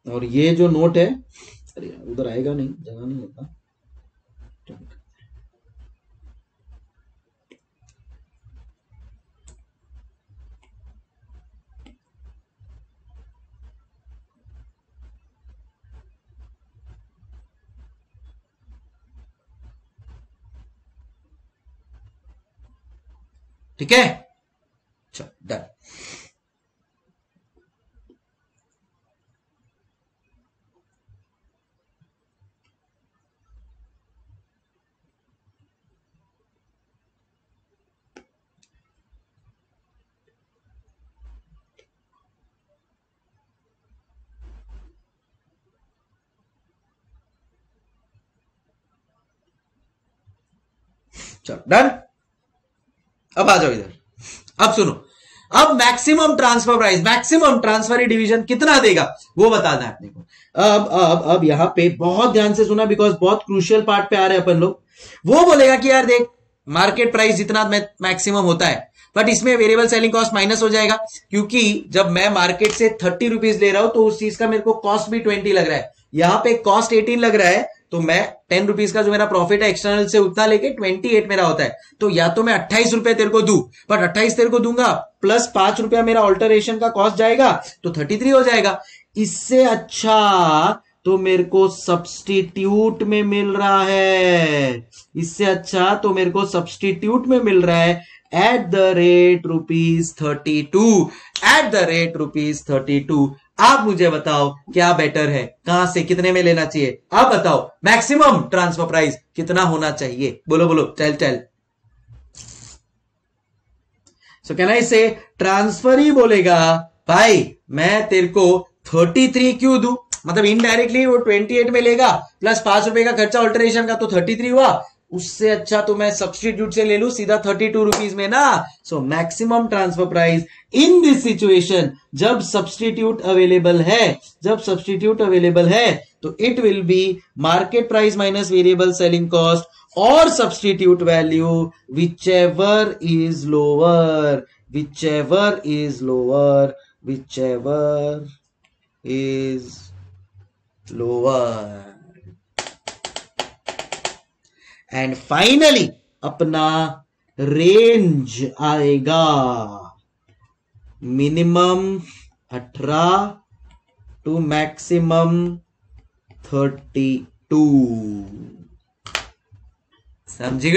और ये जो नोट है, अरे उधर आएगा नहीं, जगह नहीं होता। ठीक। है? चलो डन चलो डन अब आ जाओ इधर। अब सुनो, अब maximum transfer price maximum transfer division कितना देगा, वो बताना है अपने को। अब अब अब यहाँ पे बहुत ध्यान से सुना बिकॉज़ बहुत क्रूशियल पार्ट पे आ रहे हैं अपन लोग। वो बोलेगा कि यार देख मार्केट प्राइस जितना मैक्सिमम होता है बट इसमें वेरिएबल सेलिंग कॉस्ट माइनस हो जाएगा, क्योंकि जब मैं मार्केट से थर्टी रुपीज़ ले रहा हूँ तो उस चीज़ का मेरे को कॉस्ट भी ट्वेंटी लग रहा है। यहाँ पे कॉस्ट एटीन लग रहा है तो मैं टेन रुपीज़ का जो मेरा प्रॉफिट है एक्सटर्नल से उतना लेके ट्वेंटी एट मेरा होता है। तो या तो मैं अट्ठाईस रुपए तेरे को दू बट अट्ठाईस तेरे को दूँगा प्लस पाँच रुपया मेरा ऑल्टरेशन का कॉस्ट जाएगा तो थर्टी थ्री हो जाएगा। इससे अच्छा तो मेरे को सब्सटीट्यूट में मिल रहा है। इससे अच्छा तो मेरे को सब्सटीट्यूट में मिल रहा है। At the rate rupees thirty two at the rate rupees thirty two आप मुझे बताओ क्या बेटर है? कहाँ से कितने में लेना चाहिए? आप बताओ। मैक्सिमम ट्रांसफ़र प्राइस कितना होना चाहिए? बोलो बोलो। चल चल सो कैन आई से ट्रांसफ़र ही बोलेगा? भाई, मैं तेरे को थर्टी थ्री क्यों दू? मतलब इनडायरेक्टली वो ट्वेंटी एट में लेगा प्लस पाँच रुपए का खर्चा ऑल्टरेशन का तो थर्टी थ्री हुआ। उससे अच्छा तो मैं सब्सटीट्यूट से ले लू सीधा थर्टी टू रुपीज़ में ना? So maximum transfer price in this situation जब सब्सटीट्यूट अवेलेबल है, जब सब्सटीट्यूट अवेलेबल है तो it will be market price minus variable selling cost और substitute value whichever is lower whichever is lower whichever is and finally अपना range आएगा। Minimum अठारह to maximum thirty two समझे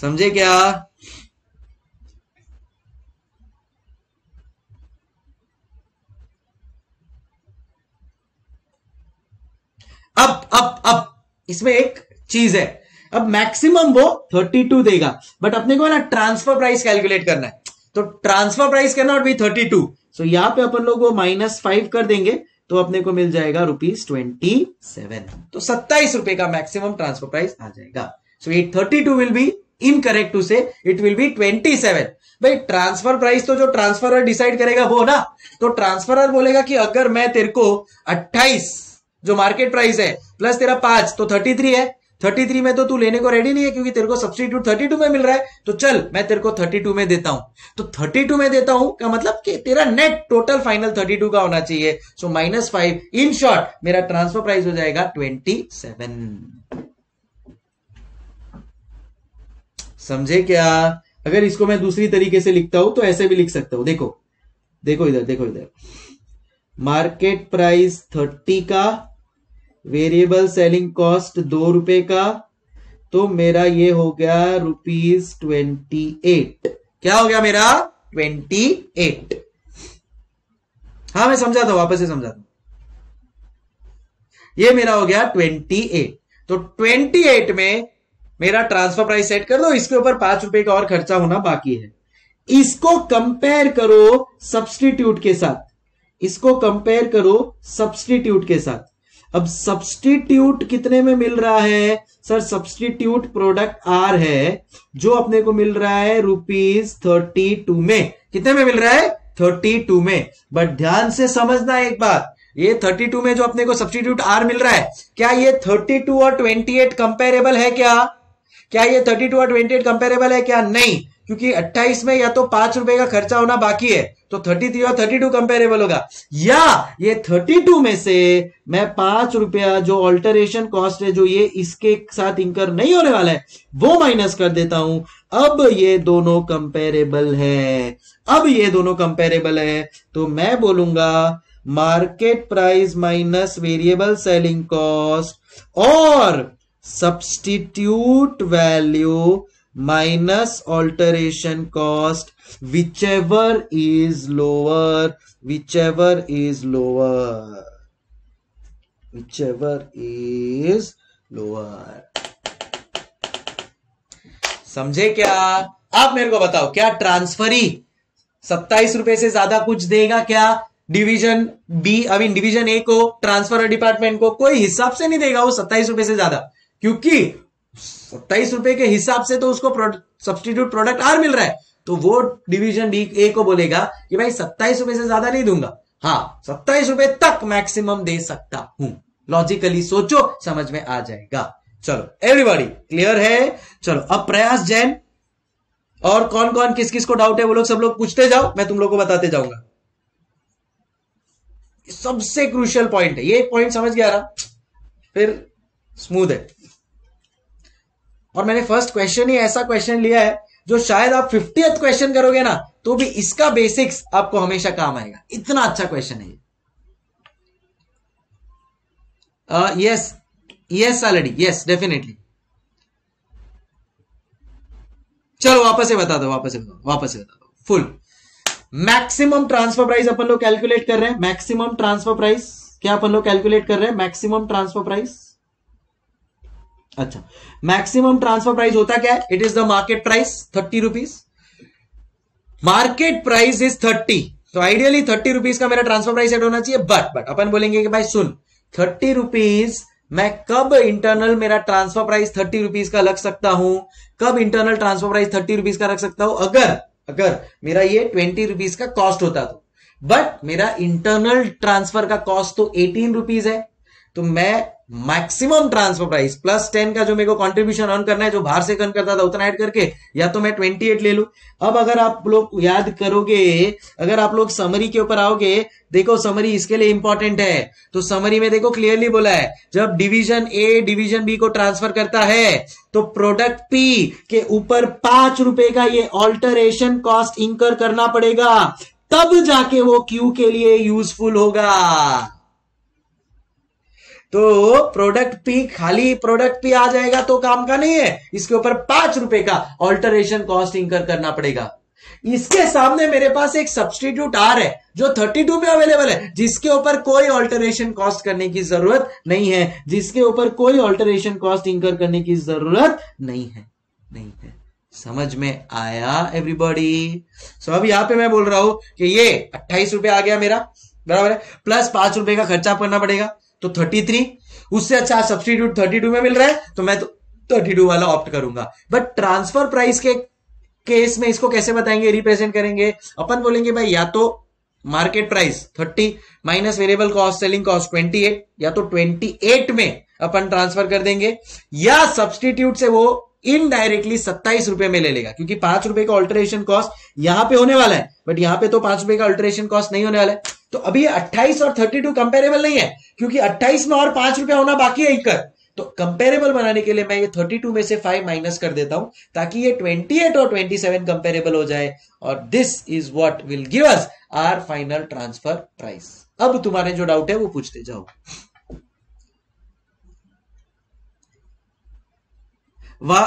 समझे क्या? इसमें एक चीज़ है। अब मैक्सिमम वो 32 देगा। बट अपने को ना ट्रांसफ़र प्राइस कैलकुलेट करना है। तो transfer price can not be 32 so यहाँ पे अपन लोग वो माइनस फाइव कर देंगे तो अपने को मिल जाएगा रुपीज़ ट्वेंटी सेवन तो सत्ताईस रुपए का मैक्सिमम ट्रांसफ़र प्राइस आ जाएगा। So at thirty two will be incorrect to say it will be twenty seven भाई ट्रांसफ़र प्राइस तो जो ट्रांसफरर डिसाइड करेगा वो ना। तो ट्रांसफरर बोलेगा कि अगर मैं तेरे को अट्ठाईस जो मार्केट प्राइस है प्लस तेरा पाँच तो थर्टी थ्री है। थर्टी थ्री में तो तू लेने को रेडी नहीं है, क्योंकि तेरे को सब्सिट्यूट थर्टी टू में मिल रहा है। तो चल, मैं तेरे को थर्टी टू में देता हूँ। तो थर्टी टू में देता हूँ क्या मतलब कि तेरा net total final thirty two का होना चाहिए। So minus five in short मेरा ट्रांसफ़र प्राइस हो जाएगा ट्वेंटी सेवन समझे क्या? अगर इसको मैं दूसरी तरीके से लिखता हूँ तो ऐसे भी लिख सकता हूँ। देखो देखो इधर देखो इधर। मार्केट प्राइस थर्टी का वेरिएबल सेलिंग कॉस्ट दो रुपए का तो मेरा ये हो गया रुपीज़ ट्वेंटी एट। क्या हो गया मेरा? Twenty eight. हाँ मैं समझा था वापस से समझा था ये मेरा हो गया ट्वेंटी एट। तो ट्वेंटी एट में मेरा ट्रांसफ़र प्राइस सेट कर दो, इसके ऊपर पाँच रुपए का और खर्चा होना बाकी है। इसको कंपेयर करो सब्सटीट्यूट के साथ। इसको कंपेयर करो सब्सटीट्यूट के साथ। अब सब्सटीट्यूट कितने में मिल रहा है? सर सब्सटीट्यूट प्रोडक्ट आर है, जो अपने को मिल रहा है रुपीज़ थर्टी टू में। कितने में मिल रहा है? थर्टी टू में। बट ध्यान से समझना एक बात, ये थर्टी टू में जो अपने को सब्सटीट्यूट आर मिल रहा है, क्या ये थर्टी टू और ट्वेंटी एट कंपेरेबल है क्या? क्या ये थर्टी टू और ट्वेंटी एट कंपेरेबल है क्या? नहीं। क्योंकि 28 में या तो पाँच रुपए का खर्चा होना बाकी है तो 33 और 32 कंपेरेबल होगा। या ये 32 में से मैं पाँच रुपया जो ऑल्टरेशन कॉस्ट है, जो ये इसके साथ इंकर नहीं होने वाला है, वो माइनस कर देता हूँ। अब ये दोनों कंपेरेबल है। अब ये दोनों कंपेरेबल है। तो मैं बोलूँगा market price minus variable selling cost और substitute value minus alteration cost, whichever is lower, whichever is lower, whichever is lower. समझे क्या? आप मेरे को बताओ, क्या ट्रांसफरी सत्ताईस रुपए से ज़्यादा कुछ देगा क्या? Division B I mean division A को ट्रांसफ़र डिपार्टमेंट को कोई हिसाब से नहीं देगा वो सत्ताईस रुपए से ज़्यादा, क्योंकि सत्ताईस रुपए के हिसाब से तो उसको सब्सटीट्यूट प्रोडक्ट आर मिल रहा है। तो वो डिवीज़न डी ए को बोलेगा कि भाई सत्ताईस रुपए से ज़्यादा नहीं दूँगा। हाँ सत्ताईस रुपए तक मैक्सिमम दे सकता हूँ। लॉजिकली सोचो, समझ में आ जाएगा। चलो एवरीबॉडी क्लियर है? चलो, अब प्रयास जैन। और कौन कौन, किस किस को डाउट है, वो लोग सब लोग पूछते जाओ, मैं तुम लोग को बताते जाऊँगा। सबसे क्रूशियल पॉइंट है, ये एक पॉइंट समझ गया रहा फिर स्मूथ है। और मैंने फ़र्स्ट क्वेश्चन ही ऐसा क्वेश्चन लिया है, जो शायद आप फिफ्टी क्वेश्चन करोगे ना तो भी इसका बेसिक्स आपको हमेशा काम आएगा। इतना अच्छा क्वेश्चन है ये। Yes yes already yes definitely चलो, वापस से बता दो, वापस से बता दो, वापस से बता दो। फुल मैक्सिमम ट्रांसफ़र प्राइस अपन लोग कैलकुलेट कर रहे हैं। मैक्सिमम ट्रांसफ़र प्राइस क्या अपन लोग कैलकुलेट कर रहे हैं? मैक्सिमम ट्रांसफ़र प्राइस अच्छा। मैक्सिमम ट्रांसफ़र प्राइस होता क्या है? It is the market price thirty rupees market price is thirty तो आइडियली थर्टी रुपीज़ का मेरा ट्रांसफ़र प्राइस एड होना चाहिए बट बट अपन बोलेंगे कि भाई सुन थर्टी रुपीज़ मैं कब इंटरनल मेरा ट्रांसफ़र प्राइस थर्टी रुपीज़ का लग सकता हूँ? कब internal transfer price thirty rupees का रख सकता हूँ? अगर अगर मेरा ये ट्वेंटी रुपीज़ का कॉस्ट होता तो। बट मेरा इंटरनल ट्रांसफ़र का कॉस्ट तो एटीन रुपीज़ है। तो मैं maximum transfer price plus ten का जो मेरे को कंट्रीब्यूशन अर्न करना है, जो बाहर से अर्न करता था, उतना ऐड करके, या तो मैं ट्वेंटी एट ले लू। अब अगर आप लोग याद करोगे, अगर आप लोग समरी के ऊपर आओगे, देखो समरी इसके लिए इंपॉर्टेंट है। तो समरी में देखो क्लियरली बोला है, जब डिवीज़न ए डिवीज़न बी को ट्रांसफ़र करता है तो प्रोडक्ट पी के ऊपर पाँच रुपए का ये ऑल्टरेशन कॉस्ट इंकर करना पड़ेगा। तब जाके वो क्यू के लिए यूजफुल होगा। तो प्रोडक्ट पी खाली प्रोडक्ट पी आ जाएगा तो काम का नहीं है। इसके ऊपर पाँच रुपए का ऑल्टरेशन कॉस्ट इंकर करना पड़ेगा। इसके सामने मेरे पास एक सब्सटीट्यूट आर है जो 32 में अवेलेबल है जिसके ऊपर कोई ऑल्टरेशन कॉस्ट करने की ज़रूरत नहीं है। जिसके ऊपर कोई ऑल्टरेशन कॉस्ट इंकर करने की ज़रूरत नहीं है। नहीं है। समझ में आया एवरीबॉडी सो so, अब यहाँ पे मैं बोल रहा हूँ कि ये अट्ठाईस रुपए आ गया मेरा बराबर है? प्लस पाँच रुपए का खर्चा करना पड़ेगा। तो थर्टी थ्री उससे अच्छा सब्सटीट्यूट थर्टी टू में मिल रहा है तो मैं तो थर्टी टू वाला ऑप्ट करूँगा। बट ट्रांसफ़र प्राइस के केस में इसको कैसे बताएँगे रिप्रेजेंट करेंगे? अपन बोलेंगे, भाई, या तो market price thirty minus variable cost selling cost twenty eight या तो ट्वेंटी एट में अपन ट्रांसफ़र कर देंगे, या सब्सटीट्यूट से वो इनडायरेक्टली सत्ताईस रुपए में ले लेगा, क्योंकि पाँच रुपए का ऑल्टरेशन कॉस्ट यहाँ पे होने वाला है बट यहाँ पे तो पाँच रुपए का ऑल्टरेशन कॉस्ट नहीं होने वाला है। तो अभी अट्ठाईस और थर्टी टू कंपेरेबल नहीं है, क्योंकि अट्ठाईस में और पाँच रुपया होना बाकी है इक्कर तो कंपेरेबल बनाने के लिए मैं ये 32 में से 5 माइनस कर देता हूँ, ताकि ये 28 और 27 कंपेरेबल हो जाए, और this is what will give us our final transfer price अब तुम्हारे जो डाउट है, वो पूछते जाओ।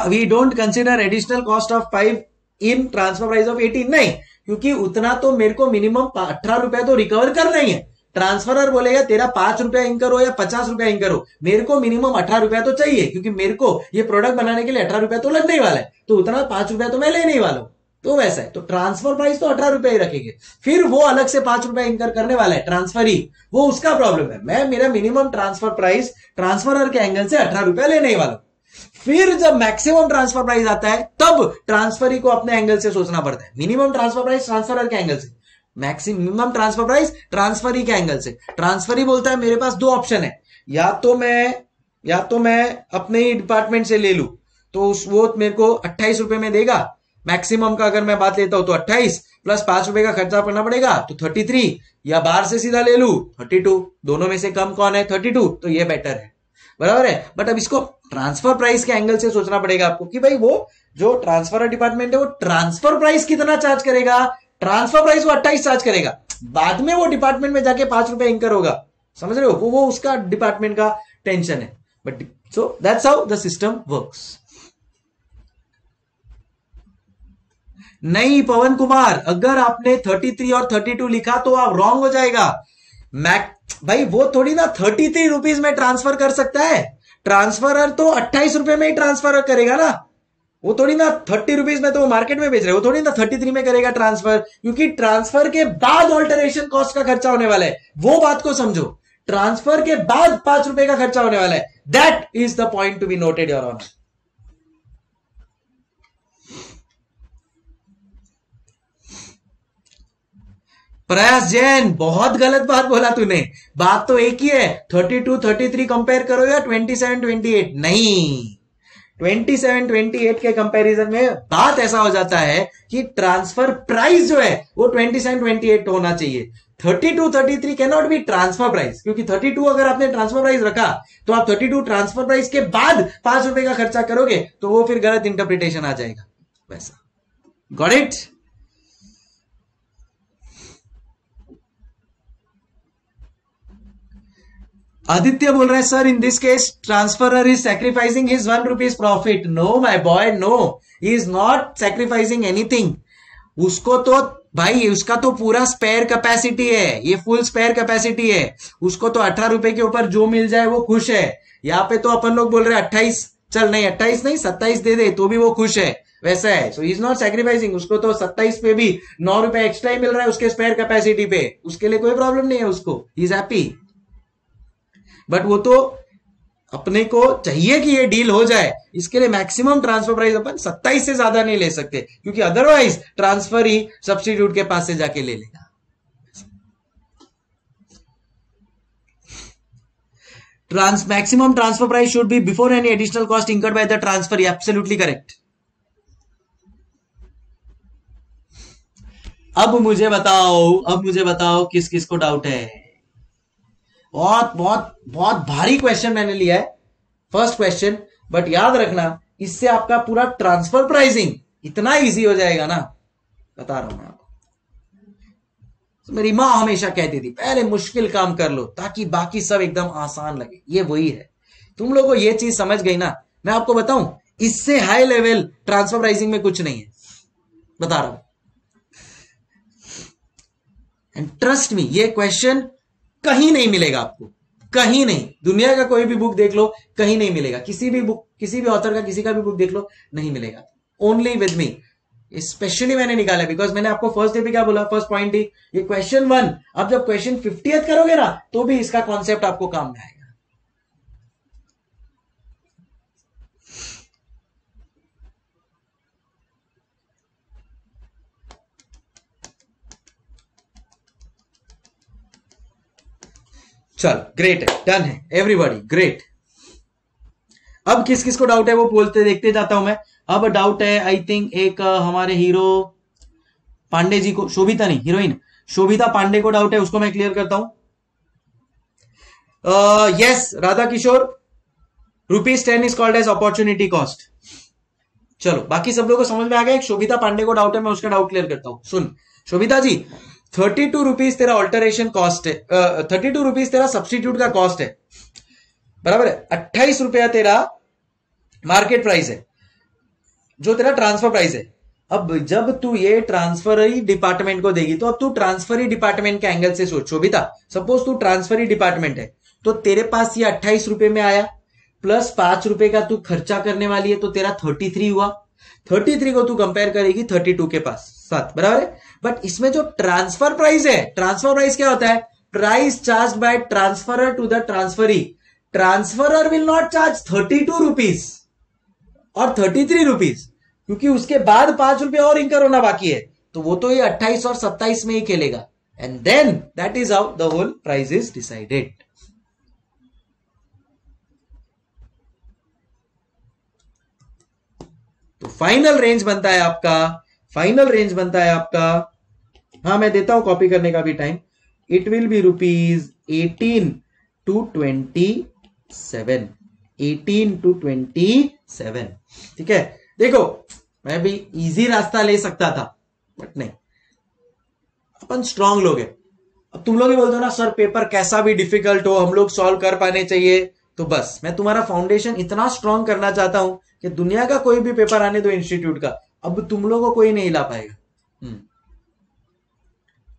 We don't consider additional cost of five in transfer price of eighteen नहीं क्योंकि उतना तो मेरे को मिनिमम अठारह रुपया तो रिकवर करना ही है। ट्रांसफरर बोलेगा, तेरा पाँच रुपया इंकर हो या पचास रुपया इंकर हो, मेरे को मिनिमम अठारह रुपया तो चाहिए, क्योंकि मेरे को ये प्रोडक्ट बनाने के लिए अठारह रुपया तो लगने ही वाला है। तो उतना पाँच रुपया तो मैं लेने ही वाला हूँ। तो वैसा है। तो ट्रांसफ़र प्राइस तो अठारह रुपया ही रखेंगे। फिर वो अलग से पाँच रुपया इंकर करने वाला है ट्रांसफ़र ही वो उसका प्रॉब्लम है। मैं, मेरा मिनिमम ट्रांसफ़र प्राइस ट्रांसफरर के एंगल से अठारह रुपया लेने ही वाला फिर जब मैक्सिमम ट्रांसफ़र प्राइस आता है, तब ट्रांसफ़र को अपने एंगल से सोचना पड़ता है। मिनिमम ट्रांसफ़र प्राइस ट्रांसफ़र के एंगल से। मैक्सिमम ट्रांसफ़र प्राइस ट्रांसफ़र के एंगल से। ट्रांसफ़र बोलता है, मेरे पास दो ऑप्शन है। या तो मैं, या तो मैं अपने ही डिपार्टमेंट से ले लू। तो उस, वो मेरे को अट्ठाईस रुपए में देगा। मैक्सिमम का अगर मैं बात लेता हूँ तो अट्ठाईस प्लस पाँच रुपए का खर्चा करना पड़ेगा तो थर्टी थ्री या बाहर से सीधा ले लू थर्टी टू दोनों में से कम कौन है? थर्टी टू तो ये बेटर है। बराबर है? बट अब इसको ट्रांसफ़र प्राइस के एंगल से सोचना पड़ेगा आपको कि भाई वो जो ट्रांसफ़र डिपार्टमेंट है, वो ट्रांसफ़र प्राइस कितना चार्ज करेगा? ट्रांसफ़र प्राइस वो अट्ठाईस चार्ज करेगा। बाद में वो डिपार्टमेंट में जाके पाँच रुपए इंकर होगा। समझ रहे हो? वो वो उसका डिपार्टमेंट का टेंशन है। But so that's how the system works नहीं, पवन कुमार, अगर आपने 33 और 32 लिखा तो आप रॉन्ग हो जाएगा। मैक भाई, वो थोड़ी ना थर्टी थ्री रुपीज़ में ट्रांसफ़र कर सकता है। ट्रांसफरर तो अट्ठाईस रुपए में ही ट्रांसफ़र करेगा ना। वो थोड़ी ना थर्टी रुपीज़ में तो वो मार्केट में बेच रहे वो थोड़ी ना थर्टी थ्री में करेगा ट्रांसफ़र क्योंकि ट्रांसफ़र के बाद ऑल्टरेशन कॉस्ट का खर्चा होने वाला है। वो बात को समझो। ट्रांसफ़र के बाद पाँच रुपए का खर्चा होने वाला है। That is the point to be noted your honour Prayas Jain, बहुत गलत बात बोला तूने। बात तो एक ही है thirty two thirty three compare करो या ट्वेंटी सेवन ट्वेंटी एट नहीं। ट्वेंटी सेवन ट्वेंटी एट के कंपैरिजन में बात ऐसा हो जाता है कि ट्रांसफ़र प्राइस जो है, वो ट्वेंटी सेवन ट्वेंटी एट होना चाहिए। Thirty two thirty three cannot be transfer price क्योंकि थर्टी टू अगर आपने ट्रांसफ़र प्राइस रखा तो आप थर्टी टू ट्रांसफ़र प्राइस के बाद पाँच रुपए का खर्चा करोगे तो वो फिर गलत इंटरप्रिटेशन आ जाएगा। वैसा। गॉड इट आदित्य बोल रहे हैं sir in this case transferor is sacrificing his one rupees profit no my boy no he is not sacrificing anything उसको तो भाई, उसका तो पूरा स्पेयर कैपेसिटी है। ये फुल स्पेयर कैपेसिटी है। उसको तो अठारह रुपए के ऊपर जो मिल जाए वो खुश है। यहाँ पे तो अपन लोग बोल रहे हैं, अट्ठाईस, चल नहीं, अट्ठाईस नहीं, सत्ताईस दे दे तो भी वो खुश है। वैसा है। सो इज़ नॉट सेक्रीफाइसिंग उसको तो सत्ताईस पे भी नौ रुपए एक्स्ट्रा ही मिल रहा है उसके स्पेयर कैपेसिटी पे। उसके लिए कोई प्रॉब्लम नहीं है उसको। इज़ हैप्पी बट वो तो अपने को चाहिए कि ये डील हो जाए। इसके लिए मैक्सिमम ट्रांसफ़र प्राइस अपन सत्ताईस से ज़्यादा नहीं ले सकते, क्योंकि अदरवाइज़ ट्रांसफ़र ही सब्सटीट्यूट के पास से जाके ले लेगा। Trans maximum transfer price should be before any additional cost incurred by the transfer absolutely correct अब मुझे बताओ, अब मुझे बताओ किस किस को डाउट है। बहुत बहुत बहुत भारी क्वेश्चन मैंने लिया है। फ़र्स्ट क्वेश्चन बट याद रखना, इससे आपका पूरा ट्रांसफ़र प्राइसिंग इतना इजी हो जाएगा ना। बता रहा हूँ मैं आपको। मेरी माँ हमेशा कहती थी, पहले मुश्किल काम कर लो, ताकि बाकी सब एकदम आसान लगे। ये वही है। तुम लोगों ये चीज़ समझ गई ना? मैं आपको बताऊँ, इससे हाई लेवल ट्रांसफ़र प्राइसिंग में कुछ नहीं है। बता रहा हूँ। एंड ट्रस्ट मी ये क्वेश्चन कहीं नहीं मिलेगा आपको। कहीं नहीं। दुनिया का कोई भी बुक देख लो, कहीं नहीं मिलेगा। किसी भी बुक किसी भी ऑथर का, किसी का भी बुक देख लो, नहीं मिलेगा। ओनली विद मी स्पेशली मैंने निकाला बिकॉज़ मैंने आपको फ़र्स्ट डे भी क्या बोला? फ़र्स्ट पॉइंट ही ये क्वेश्चन वन अब जब क्वेश्चन फिफ्टी करोगे ना तो भी इसका कॉन्सेप्ट आपको काम में आएगा। चल ग्रेट है डन है एवरीबॉडी ग्रेट अब किस किस को डाउट है वो बोलते, देखते जाता हूँ मैं। अब डाउट है आई थिंक एक हमारे हीरो पांडे जी को, शोभिता नहीं हीरोइन शोभिता पांडे को डाउट है, उसको मैं क्लियर करता हूँ। Yes Radha Kishore rupees ten is called as opportunity cost चलो, बाकी सब लोगों को समझ में आ गया, एक शोभिता पांडे को डाउट है, मैं उसका डाउट क्लियर करता हूँ। सुन, Shobhita ji thirty two rupees तेरा ऑल्टरेशन कॉस्ट है। थर्टी टू रुपीज़ तेरा सब्सटीट्यूट का कॉस्ट है। बराबर है? अट्ठाईस रुपया तेरा मार्केट प्राइस है, जो तेरा ट्रांसफ़र प्राइस है। अब जब तू ये ट्रांसफरी डिपार्टमेंट को देगी तो अब तू ट्रांसफरी डिपार्टमेंट के एंगल से सोच शोभिता सपोज़ तू ट्रांसफरी डिपार्टमेंट है तो तेरे पास ये अट्ठाईस रुपए में आया प्लस पाँच रुपए का तू खर्चा करने वाली है तो तेरा थर्टी थ्री हुआ। थर्टी थ्री को तू कंपेयर करेगी थर्टी टू के पास साथ बराबर है? बट इसमें जो ट्रांसफ़र प्राइस है ट्रांसफ़र प्राइस क्या होता है? Price charge by transferor to the transferee transferor will not charge thirty two rupees और थर्टी थ्री रुपीज़ क्योंकि उसके बाद पाँच रुपए और इंकर होना बाकी है। तो वो तो ये अट्ठाईस और सत्ताईस में ही खेलेगा। And then that is how the whole price is decided तो फाइनल रेंज बनता है आपका फाइनल रेंज बनता है आपका। हाँ मैं देता हूँ कॉपी करने का भी time it will be rupees eighteen to twenty seven eighteen to twenty seven ठीक है? देखो, मैं भी इजी रास्ता ले सकता था बट नहीं। अपन स्ट्रांग लोग हैं। अब तुम लोग ही बोल दो ना, सर पेपर कैसा भी डिफ़िकल्ट हो, हम लोग सॉल्व कर पाने चाहिए। तो बस, मैं तुम्हारा फाउंडेशन इतना स्ट्रांग करना चाहता हूँ कि दुनिया का कोई भी पेपर आने दो इंस्टीट्यूट का, अब तुम लोगों को कोई नहीं ला पाएगा। हम्म।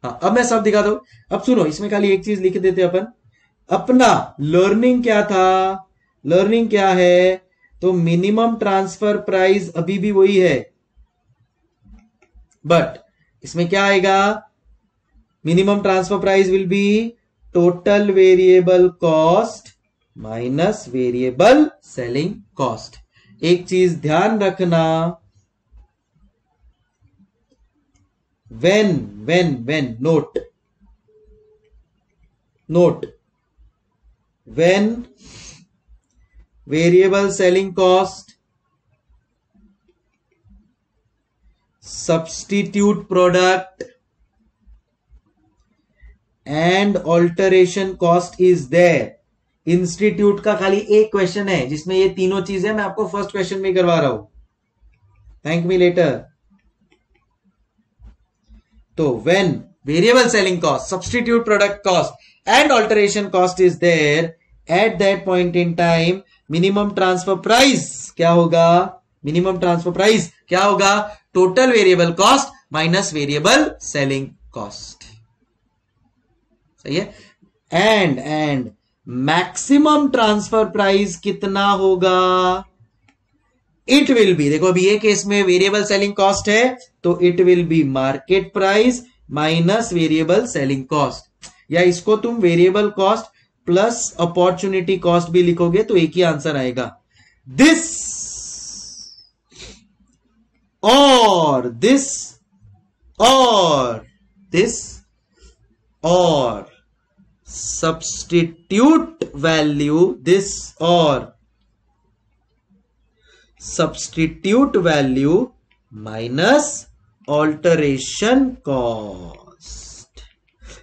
हाँ अब मैं सब दिखा दो। अब सुनो, इसमें खाली एक चीज़ लिख देते अपन। अपना लर्निंग क्या था? लर्निंग क्या है? तो मिनिमम ट्रांसफ़र प्राइस अभी भी वही है। बट इसमें क्या आएगा? Minimum transfer price will be total variable cost minus variable selling cost एक चीज़ ध्यान रखना। When when when note note when variable selling cost substitute product and alteration cost is there institute का खाली एक क्वेश्चन है, जिसमें ये तीनों चीज़ें मैं आपको फ़र्स्ट क्वेश्चन में करवा रहा हूँ। थैंक मी लेटर तो when variable selling cost substitute product cost and alteration cost is there at that point in time minimum transfer price क्या होगा? मिनिमम ट्रांसफ़र प्राइस क्या होगा? Total variable cost minus variable selling cost सही है? And and maximum transfer price कितना होगा? It will be देखो अभी ये केस में वेरिएबल सेलिंग कॉस्ट है तो it will be market price minus variable selling cost या इसको तुम variable cost plus opportunity cost भी लिखोगे तो एक ही आंसर आएगा। दिस और दिस और दिस और सब्सटीट्यूट वैल्यू दिस और substitute value minus alteration cost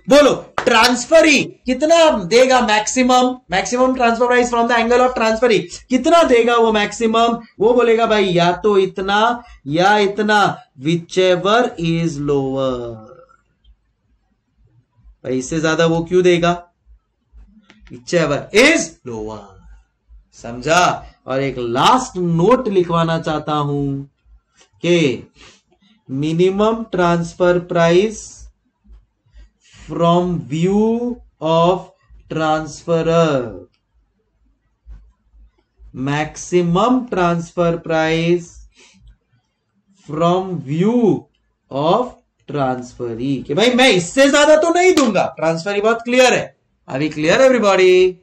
बोलो ट्रांसफरी कितना देगा maximum maximum transfer price from the angle of transferee कितना देगा वो मैक्सिमम वो बोलेगा भाई, या तो इतना, या इतना विच एवर इज़ लोअर भाई, इससे ज़्यादा वो क्यों देगा? इज़ लोअर समझा? और एक लास्ट नोट लिखवाना चाहता हूँ कि minimum transfer price from view of transferor maximum transfer price from view of transferee कि भाई मैं इससे ज़्यादा तो नहीं दूँगा। ट्रांसफरी बहुत क्लियर है। अभी क्लियर एवरीबॉडी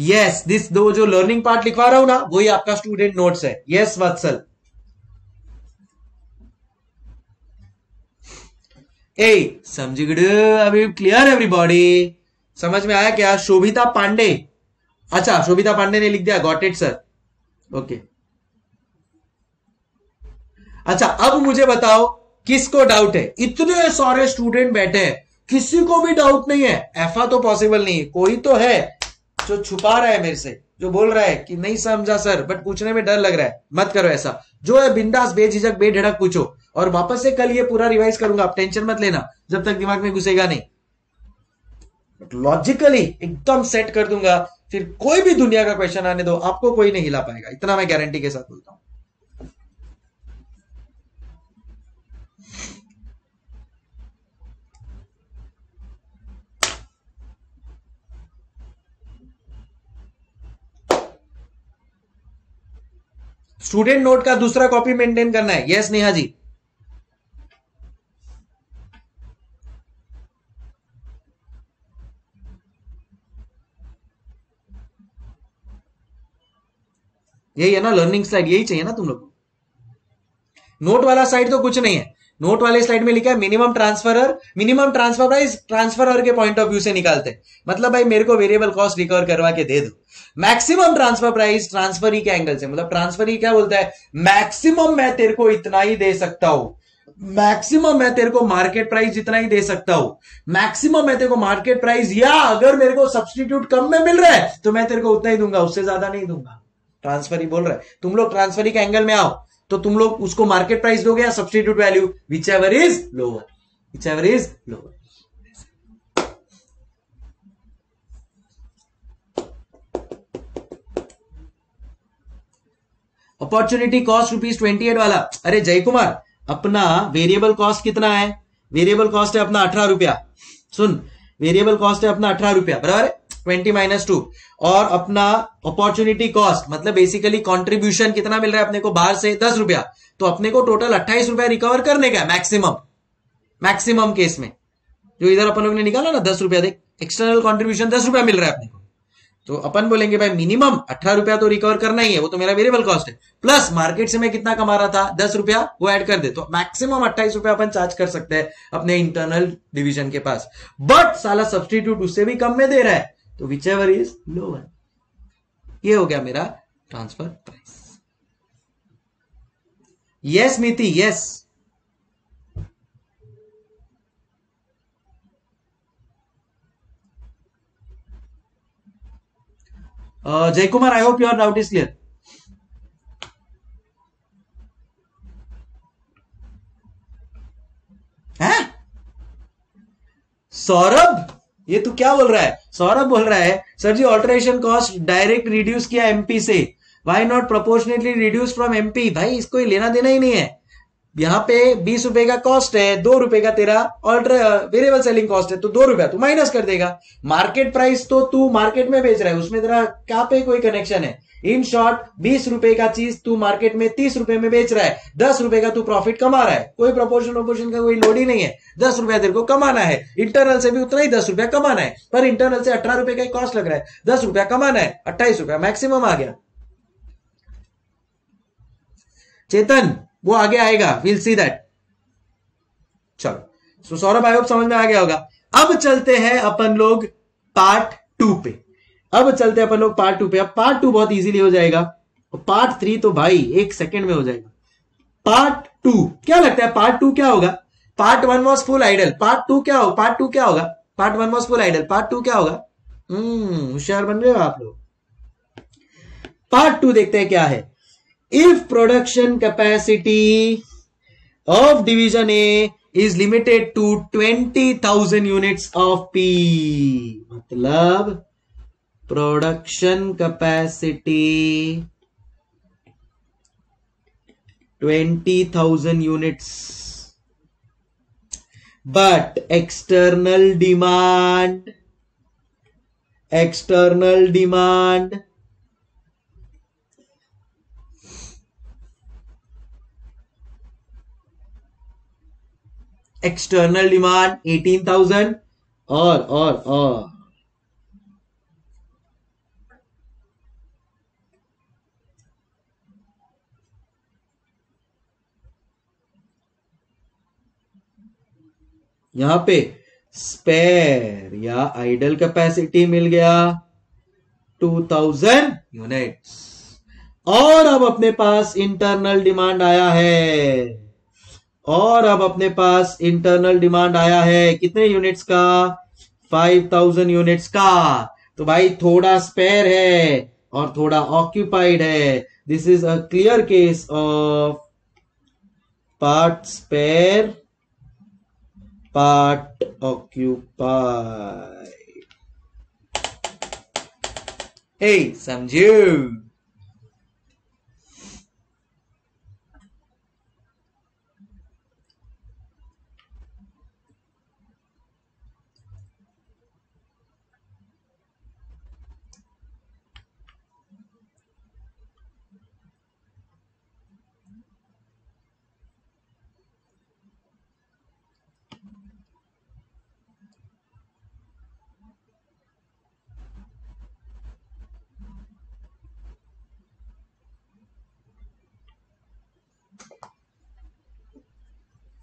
यस दिस दो जो लर्निंग पार्ट लिखवा रहा हूँ ना वही आपका स्टूडेंट नोट्स है। Yes yes, Vatsal. ए समझ अभी क्लियर एवरीबॉडी समझ में आया क्या? शोभिता पांडे। अच्छा शोभिता पांडे ने लिख दिया। गॉट इट सर ओके अच्छा अब मुझे बताओ, किसको डाउट है? इतने सारे स्टूडेंट बैठे हैं, किसी को भी डाउट नहीं है। एफा तो पॉसिबल नहीं है। कोई तो है जो छुपा रहा है मेरे से, जो बोल रहा है कि नहीं समझा सर बट पूछने में डर लग रहा है। मत करो ऐसा। जो है बिंदास, बेझिझक बेढड़क पूछो। और वापस से कल ये पूरा रिवाइज करूँगा। आप टेंशन मत लेना, जब तक दिमाग में घुसेगा नहीं। लॉजिकली एकदम सेट कर दूँगा। फिर कोई भी दुनिया का क्वेश्चन आने दो। आपको कोई नहीं हिला पाएगा। इतना मैं गारंटी के साथ बोलता हूँ। स्टूडेंट नोट का दूसरा कॉपी मेंटेन करना है। यस नेहा जी। यही है ना लर्निंग साइड यही चाहिए ना तुम लोग। नोट वाला साइड तो कुछ नहीं है। नोट वाले स्लाइड में लिखा है minimum transferor minimum transfer price transferor के पॉइंट ऑफ़ व्यू से निकालते मतलब भाई, मेरे को वेरिएबल कॉस्ट रिकवर करवा के दे दो। मैक्सिमम ट्रांसफ़र प्राइस ट्रांसफ़र के एंगल से। मतलब ट्रांसफ़र क्या बोलता है मैक्सिमम मैं तेरे को इतना ही दे सकता हूँ। मैक्सिमम मैं तेरे को मार्केट प्राइस जितना ही दे सकता हूँ। मैक्सिमम मैं तेरे को मार्केट प्राइस या अगर मेरे को सब्सटीट्यूट कम में मिल रहा है तो मैं तेरे को उतना ही दूँगा, उससे ज़्यादा नहीं दूँगा। ट्रांसफ़र बोल रहा है, तुम लोग ट्रांसफ़र के एंगल में आओ। तो तुम लोग उसको मार्केट प्राइस दोगे या substitute value whichever is lower whichever is lower opportunity cost rupees twenty eight वाला। अरे जय कुमार अपना वेरिएबल कॉस्ट कितना है? वेरिएबल कॉस्ट है अपना अठारह रुपया। सुन वेरिएबल कॉस्ट है अपना अठारह रुपया। बराबर ट्वेंटी माइनस टू। और अपना अपॉर्चुनिटी कॉस्ट मतलब बेसिकली कंट्रीब्यूशन कितना मिल रहा है अपने को? बाहर से दस रुपया। तो अपने को टोटल अट्ठाईस रुपया रिकवर करने का मैक्सिमम मैक्सिमम केस में। जो इधर अपन लोग ने निकाला ना, दस रुपया देख एक्सटर्नल कॉन्ट्रीब्यूशन दस रुपया मिल रहा है अपने को। तो अपन बोलेंगे, भाई मिनिमम अठारह रुपया तो रिकवर करना ही है, वो तो मेरा वेरिएबल कॉस्ट है। प्लस मार्केट से मैं कितना कमा रहा था, दस रुपया, वो ऐड कर दे। तो मैक्सिमम अट्ठाईस रुपया अपन चार्ज कर सकते हैं अपने इंटरनल डिवीज़न के पास। बट साला सब्सटीट्यूट उससे भी कम में दे रहा है। तो विच एवर इज़ लोअर ये हो गया मेरा transfer price yes Miti yes Jai Kumar I hope your doubt is clear Saurabh ये तू क्या बोल रहा है? सौरभ बोल रहा है, sir ji alteration cost direct reduce किया एमपी से। Why not proportionately reduce from MP भाई, इसको लेना देना ही नहीं है। यहाँ पे बीस रुपए का कॉस्ट है, दो रुपए का तेरा ऑल्टर वेरिएबल सेलिंग कॉस्ट है तो दो रुपया तू माइनस कर देगा। मार्केट प्राइस तो तू मार्केट में बेच रहा है, उसमें तेरा क्या पे कोई कनेक्शन है? इन शॉर्ट बीस रुपए का चीज़ तू मार्केट में तीस रुपए में बेच रहा है, दस रुपए का तू प्रॉफिट कमा रहा है। कोई प्रोपोर्शन प्रोपोर्शन का कोई लोड ही नहीं है। दस रुपया तेरे को कमाना है। इंटरनल से भी उतना ही दस रुपया कमाना है, पर इंटरनल से अठारह रुपए का ही कॉस्ट लग रहा है। दस रुपया कमाना है, अट्ठाईस रुपया मैक्सिमम आ गया। चेतन वो आगे आएगा विल सी दैट चलो सो सौरभ आई होप समझ में आ गया होगा। अब चलते हैं अपन लोग पार्ट टू पे। अब चलते हैं अपन लोग पार्ट टू पे। अब पार्ट टू बहुत इजीली हो जाएगा। और पार्ट थ्री तो भाई, एक सेकंड में हो जाएगा। पार्ट टू क्या लगता है पार्ट टू क्या होगा? Part one was full idle part two क्या होगा पार्ट टू क्या होगा? Part one was full idle part two क्या होगा? हम्म होशियार बन रहे हो आप लोग। पार्ट टू देखते हैं क्या है। if production capacity of division A is limited to twenty thousand units of P मतलब production capacity 20000 units but external demand external demand external demand 18000 और और और। यहाँ पे स्पेयर या आइडल कैपेसिटी मिल गया 2000 यूनिट्स और अब अपने पास इंटरनल डिमांड आया है। और अब अपने पास इंटरनल डिमांड आया है। कितने यूनिट्स का? 5000 यूनिट्स का। तो भाई थोड़ा स्पेयर है और थोड़ा ऑक्यूपाइड है। This is a clear case of part spare part occupied. Hey, समझो?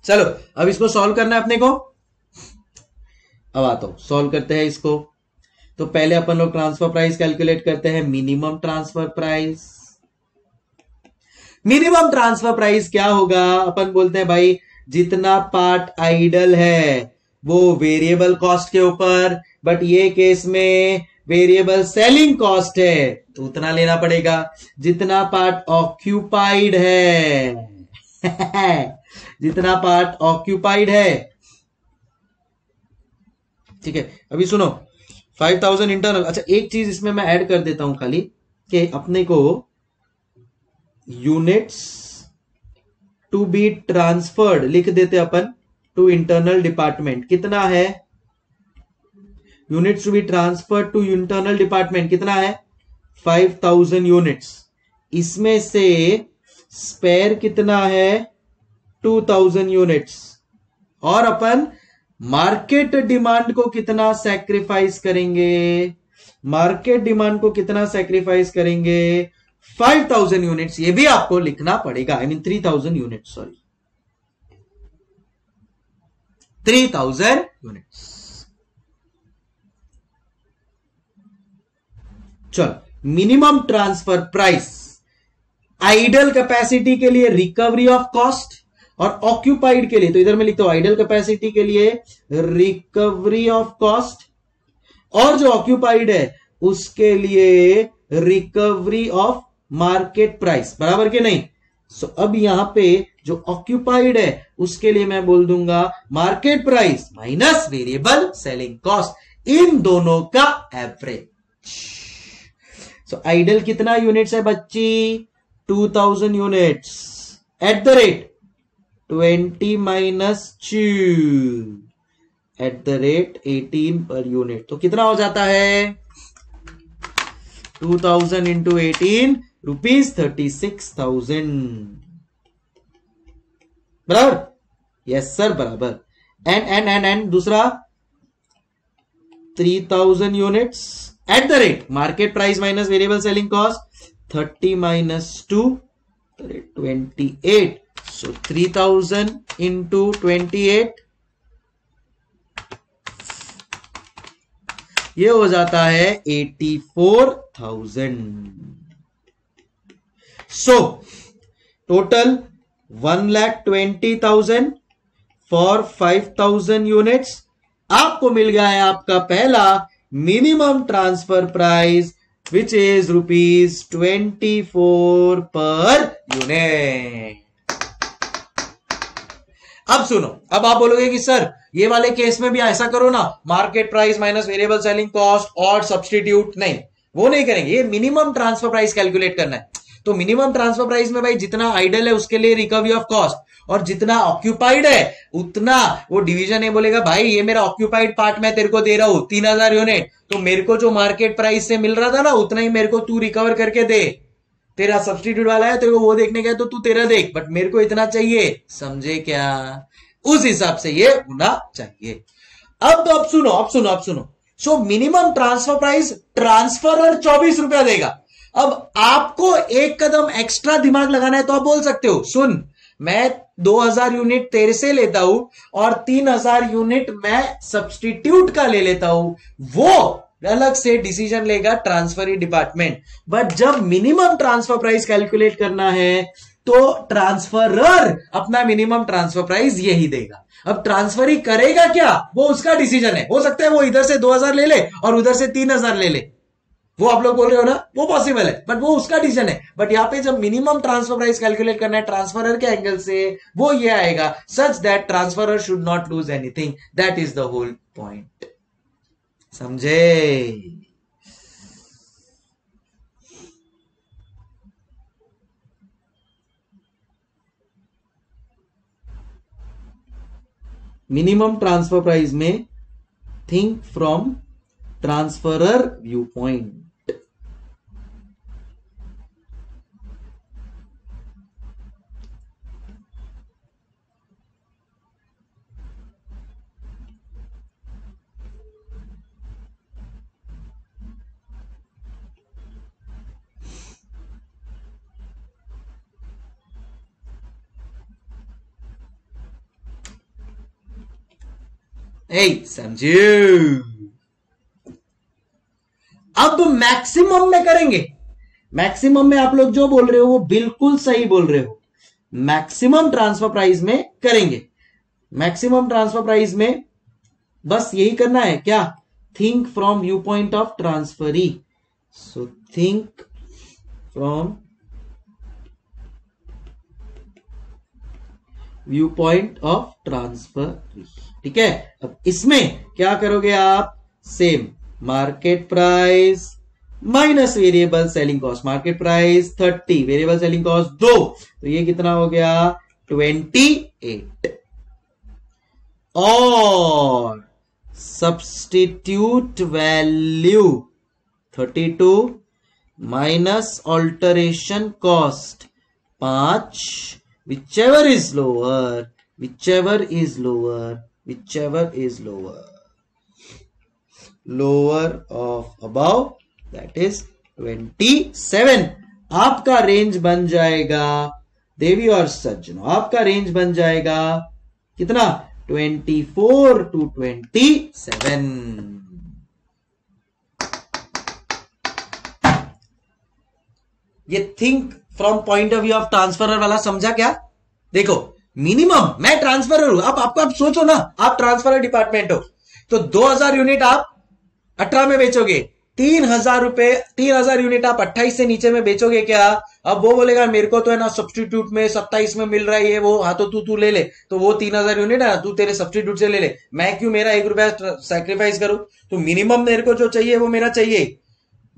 चलो, अब इसको सॉल्व करना है अपने को। अब आता हूँ सॉल्व करते हैं इसको। तो पहले अपन लोग ट्रांसफ़र प्राइस कैलकुलेट करते हैं minimum transfer price minimum transfer price क्या होगा? अपन बोलते हैं, भाई, जितना पार्ट आइडल है, वो वेरिएबल कॉस्ट के ऊपर बट ये केस में वेरिएबल सेलिंग कॉस्ट है तो उतना लेना पड़ेगा। जितना पार्ट ऑक्यूपाइड है जितना पार्ट ऑक्यूपाइड है। ठीक है, अभी सुनो। फाइव थाउज़ेंड इंटरनल अच्छा एक चीज़ इसमें मैं ऐड कर देता हूँ खाली, कि अपने को यूनिट्स टू बी ट्रांसफर्ड लिख देते अपन टू इंटरनल डिपार्टमेंट कितना है? Units to be transfer to internal department कितना है? फाइव थाउज़ेंड यूनिट्स इसमें से स्पेयर कितना है? टू थाउज़ेंड यूनिट्स और अपन मार्केट डिमांड को कितना सेक्रीफाइस करेंगे? मार्केट डिमांड को कितना सेक्रीफाइस करेंगे? फाइव थाउज़ेंड यूनिट्स ये भी आपको लिखना पड़ेगा. I mean three thousand unit sorry three thousand units चलो minimum transfer price idle capacity के लिए रिकवरी ऑफ़ कॉस्ट और ऑक्यूपाइड के लिए तो इधर में लिखता हूँ आइडल कैपेसिटी के लिए रिकवरी ऑफ़ कॉस्ट और जो ऑक्यूपाइड है, उसके लिए रिकवरी ऑफ़ मार्केट प्राइस बराबर के नहीं? सो अब यहाँ पे जो ऑक्यूपाइड है, उसके लिए मैं बोल दूँगा market price minus variable selling cost इन दोनों का एवरेज सो आइडल कितना यूनिट्स है बच्ची? 2000 units at the rate twenty minus two at the rate eighteen पर यूनिट। तो कितना हो जाता है? Two thousand into eighteen rupees thirty six thousand बराबर? यस सर बराबर। एंड एंड एंड एंड दूसरा? Three thousand units at the rate market price minus variable selling cost thirty minus two twenty eight So 3000 into 28 ये हो जाता है 84,000 so total one lakh twenty thousand for five thousand units आपको मिल गया है आपका पहला minimum transfer price is rupees twenty four पर यूनिट अब सुनो, अब आप बोलोगे कि, सर, ये वाले केस में भी ऐसा करो ना market price minus variable selling cost और सब्सटीट्यूट नहीं, वो नहीं करेंगे, ये मिनिमम ट्रांसफ़र प्राइस कैलकुलेट करना है. तो मिनिमम ट्रांसफ़र प्राइस में भाई जितना आइडल है, उसके लिए रिकवरी ऑफ़ कॉस्ट और जितना ऑक्यूपाइड है, उतना वो डिवीज़न ए बोलेगा, भाई, ये मेरा ऑक्यूपाइड पार्ट मैं तेरे को दे रहा हूँ, तीन हज़ार यूनिट तो मेरे को जो मार्केट प्राइस से मिल रहा था ना, उतना ही मेरे को तू रिकवर करके दे। तेरा सब्सटीट्यूट वाला है, तेरे को वो देखने का तो तू तेरा देख बट मेरे को इतना चाहिए। समझे क्या? उस हिसाब से ये होना चाहिए। अब तो अब सुनो अब सुनो अब सुनो। So minimum transfer price transfer चौबीस रुपया देगा। अब आपको एक कदम एक्स्ट्रा दिमाग लगाना है तो आप बोल सकते हो, सुन, मैं 2000 यूनिट तेरे से लेता हूँ और 3000 यूनिट मैं सब्सटीट्यूट का ले लेता हूँ। वो अलग से डिसीज़न लेगा ट्रांसफ़र डिपार्टमेंट बट जब मिनिमम ट्रांसफ़र प्राइस कैलकुलेट करना है तो ट्रांसफरर अपना मिनिमम ट्रांसफ़र प्राइस यही देगा. अब ट्रांसफ़र ही करेगा क्या? वो उसका डिसीज़न है. हो सकता है वो इधर से 2000 ले ले और उधर से 3000 ले ले. वो आप लोग बोल रहे हो ना? वो पॉसिबल है बट वो उसका डिसीज़न है. बट यहाँ पे जब मिनिमम ट्रांसफ़र प्राइस कैलकुलेट करना है ट्रांसफरर के एंगल से, वो ये आएगा such that transferor should not lose anything that is the whole point समझे? मिनिमम ट्रांसफ़र प्राइस में think from transferor view point समझे? अब मैक्सिमम में करेंगे। मैक्सिमम में आप लोग जो बोल रहे हो, वो बिल्कुल सही बोल रहे हो। मैक्सिमम ट्रांसफ़र प्राइस में करेंगे। मैक्सिमम ट्रांसफ़र प्राइस में बस यही करना है, क्या? Think from view point of transferee so think from view point of transfer ठीक है? अब इसमें क्या करोगे आप? Same market price minus variable selling cost market price thirty variable selling cost दो. तो ये कितना हो गया? ट्वेंटी एट और substitute value thirty two minus alteration cost पाँच. Whichever is lower whichever is lower whichever is lower. Lower of above, that is 27 आपका range बन जाएगा, देवी और सज्जनों, आपका रेंज बन जाएगा कितना? 24 टू 27 ये think from point of view of transfer वाला समझा क्या? देखो मिनिमम मैं ट्रांसफ़र हूँ। आप आपको आप सोचो ना, आप ट्रांसफ़र डिपार्टमेंट हो। तो 2000 यूनिट आप 18 में बेचोगे। तीन हज़ार रुपए, तीन हज़ार यूनिट आप अट्ठाईस से नीचे में बेचोगे क्या? अब वो बोलेगा, मेरे को तो है ना सब्सटीट्यूट में सत्ताईस में मिल रहा है वो हाँ तो तू तू ले ले। तो वो तीन हज़ार यूनिट है ना, तू तेरे सब्सटीट्यूट से ले ले। मैं क्यों मेरा एक रुपया सेक्रीफाइस करूँ? तो मिनिमम मेरे को जो चाहिए वो मेरा चाहिए।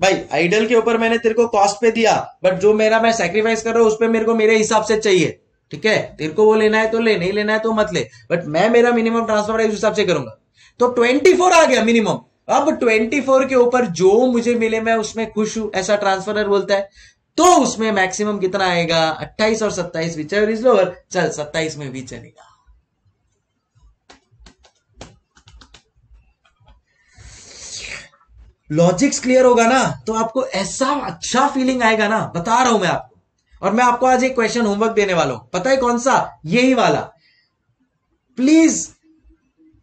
भाई आइडल के ऊपर मैंने तेरे को कॉस्ट पे दिया बट जो मेरा मैं सेक्रीफाइस कर रहा हूँ, उस पर मेरे को मेरे हिसाब से चाहिए। ठीक है? तेरे को वो लेना है तो ले, नहीं लेना है तो मत ले। बट मैं मेरा मिनिमम ट्रांसफ़र उस हिसाब से करूँगा। तो 24 आ गया मिनिमम अब 24 के ऊपर जो मुझे मिले, मैं उसमें खुश हूँ, ऐसा ट्रांसफरर बोलता है। तो उसमें मैक्सिमम कितना आएगा? 28 और 27 विच इज़ लोअर चल 27 में भी चलेगा। लॉजिक्स क्लियर होगा ना? तो आपको ऐसा अच्छा फीलिंग आएगा ना? बता रहा हूँ मैं आपको। और मैं आपको आज एक क्वेश्चन होमवर्क देने वाला हूँ। पता है कौन सा? यही वाला। प्लीज़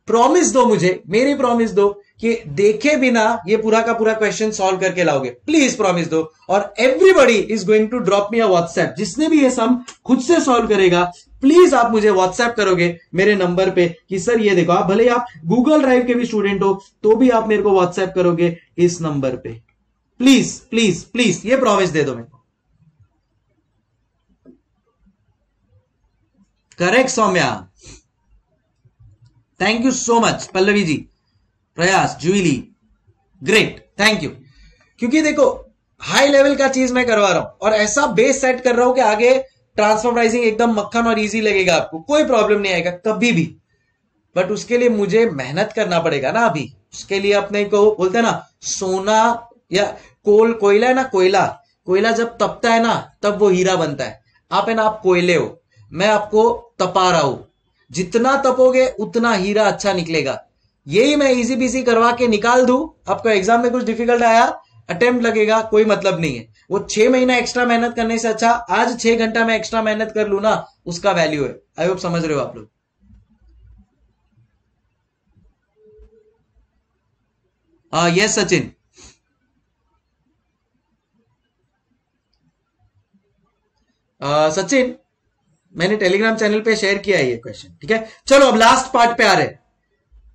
प्रॉमिस दो मुझे, मेरी प्रॉमिस दो कि देखे बिना ये पूरा का पूरा क्वेश्चन सॉल्व करके लाओगे। प्लीज़ प्रॉमिस दो। और everybody is going to drop me a WhatsApp जिसने भी ये सम खुद से सॉल्व करेगा प्लीज़ आप मुझे व्हाट्सएप करोगे मेरे नंबर पे कि, सर, ये देखो, आप भले आप गूगल ड्राइव के भी स्टूडेंट हो तो भी आप मेरे को व्हाट्सएप करोगे इस नंबर पे। प्लीज़ प्लीज़ प्लीज़ ये प्रॉमिस दे दो मेरे correct Saumya thank you so much Pallavi ji Prayas Juili great thank you क्योंकि देखो हाई लेवल का चीज़ मैं करवा रहा हूँ और ऐसा बेस सेट कर रहा हूँ कि आगे ट्रांसफ़र प्राइसिंग एकदम मक्खन और इजी लगेगा आपको कोई प्रॉब्लम नहीं आएगा कभी भी बट उसके लिए मुझे मेहनत करना पड़ेगा ना अभी उसके लिए अपने को बोलते हैं ना सोना या कोल कोयला है ना कोयला कोयला जब तपता है ना तब वो हीरा बनता है आप है ना आप कोयले हो मैं आपको तपा रहा हूँ। जितना तपोगे उतना हीरा अच्छा निकलेगा। यही मैं इजी बीसी करवा के निकाल दू। आपको एग्ज़ाम में कुछ डिफ़िकल्ट आया अटेम्प्ट लगेगा, कोई मतलब नहीं है। वो छह महीना एक्स्ट्रा मेहनत करने से अच्छा आज छह घंटा में एक्स्ट्रा मेहनत कर लू ना, उसका वैल्यू है। आई होप समझ रहे हो आप लोग। यस सचिन। सचिन मैंने टेलीग्राम चैनल पे शेयर किया है ये क्वेश्चन ठीक है? चलो, अब लास्ट पार्ट पे आ रहे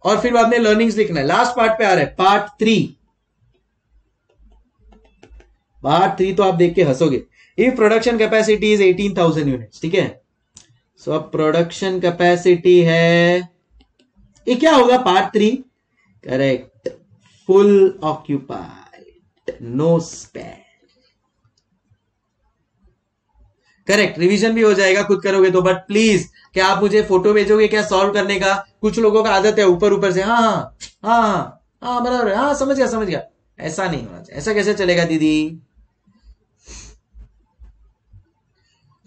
और फिर बाद में लर्निंग्स लिखना है। लास्ट पार्ट पे आ रहे पार्ट थ्री पार्ट थ्री तो आप देख के हंसोगे। If production capacity is eighteen thousand unit ठीक है? सो अब प्रोडक्शन कैपेसिटी है, ये क्या होगा? Part three correct full occupied no spare correct revision भी हो जाएगा खुद करोगे तो बट प्लीज़ क्या आप मुझे फ़ोटो भेजोगे क्या सॉल्व करने का? कुछ लोगों का आदत है ऊपर ऊपर से हाँ हाँ हाँ हाँ, बराबर हाँ समझ गया समझ गया। ऐसा नहीं होना चाहिए। ऐसा कैसे चलेगा दीदी?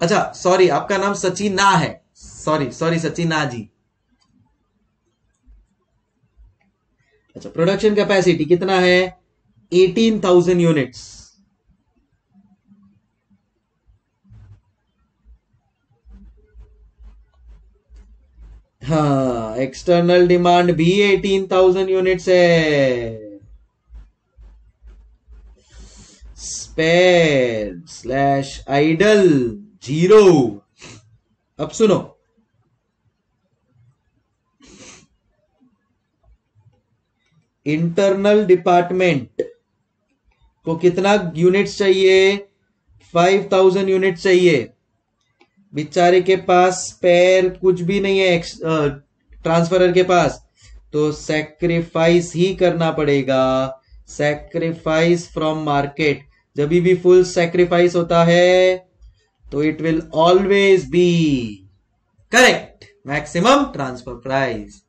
अच्छा सॉरी आपका नाम सचिन ना है। सॉरी सॉरी सचिन ना जी। अच्छा प्रोडक्शन कैपेसिटी कितना है? एटीन थाउज़ेंड यूनिट्स हाँ एक्सटर्नल डिमांड भी एटीन थाउज़ेंड यूनिट्स है। स्पेर स्लैश आइडल ज़ीरो अब सुनो। इंटरनल डिपार्टमेंट को कितना यूनिट्स चाहिए? फाइव थाउज़ेंड यूनिट चाहिए। बेचारे के पास पैर कुछ भी नहीं है ट्रांसफरर के पास तो सेक्रीफाइस ही करना पड़ेगा। सेक्रीफाइस फ्रॉम मार्केट जब भी फुल सेक्रीफाइस होता है तो it will always be correct maximum transfer price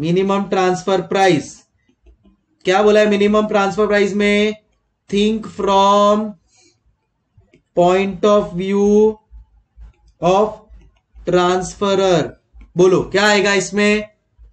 minimum transfer price क्या बोला है मिनिमम ट्रांसफ़र प्राइस में? Think from point of view of transferor बोलो, क्या आएगा इसमें?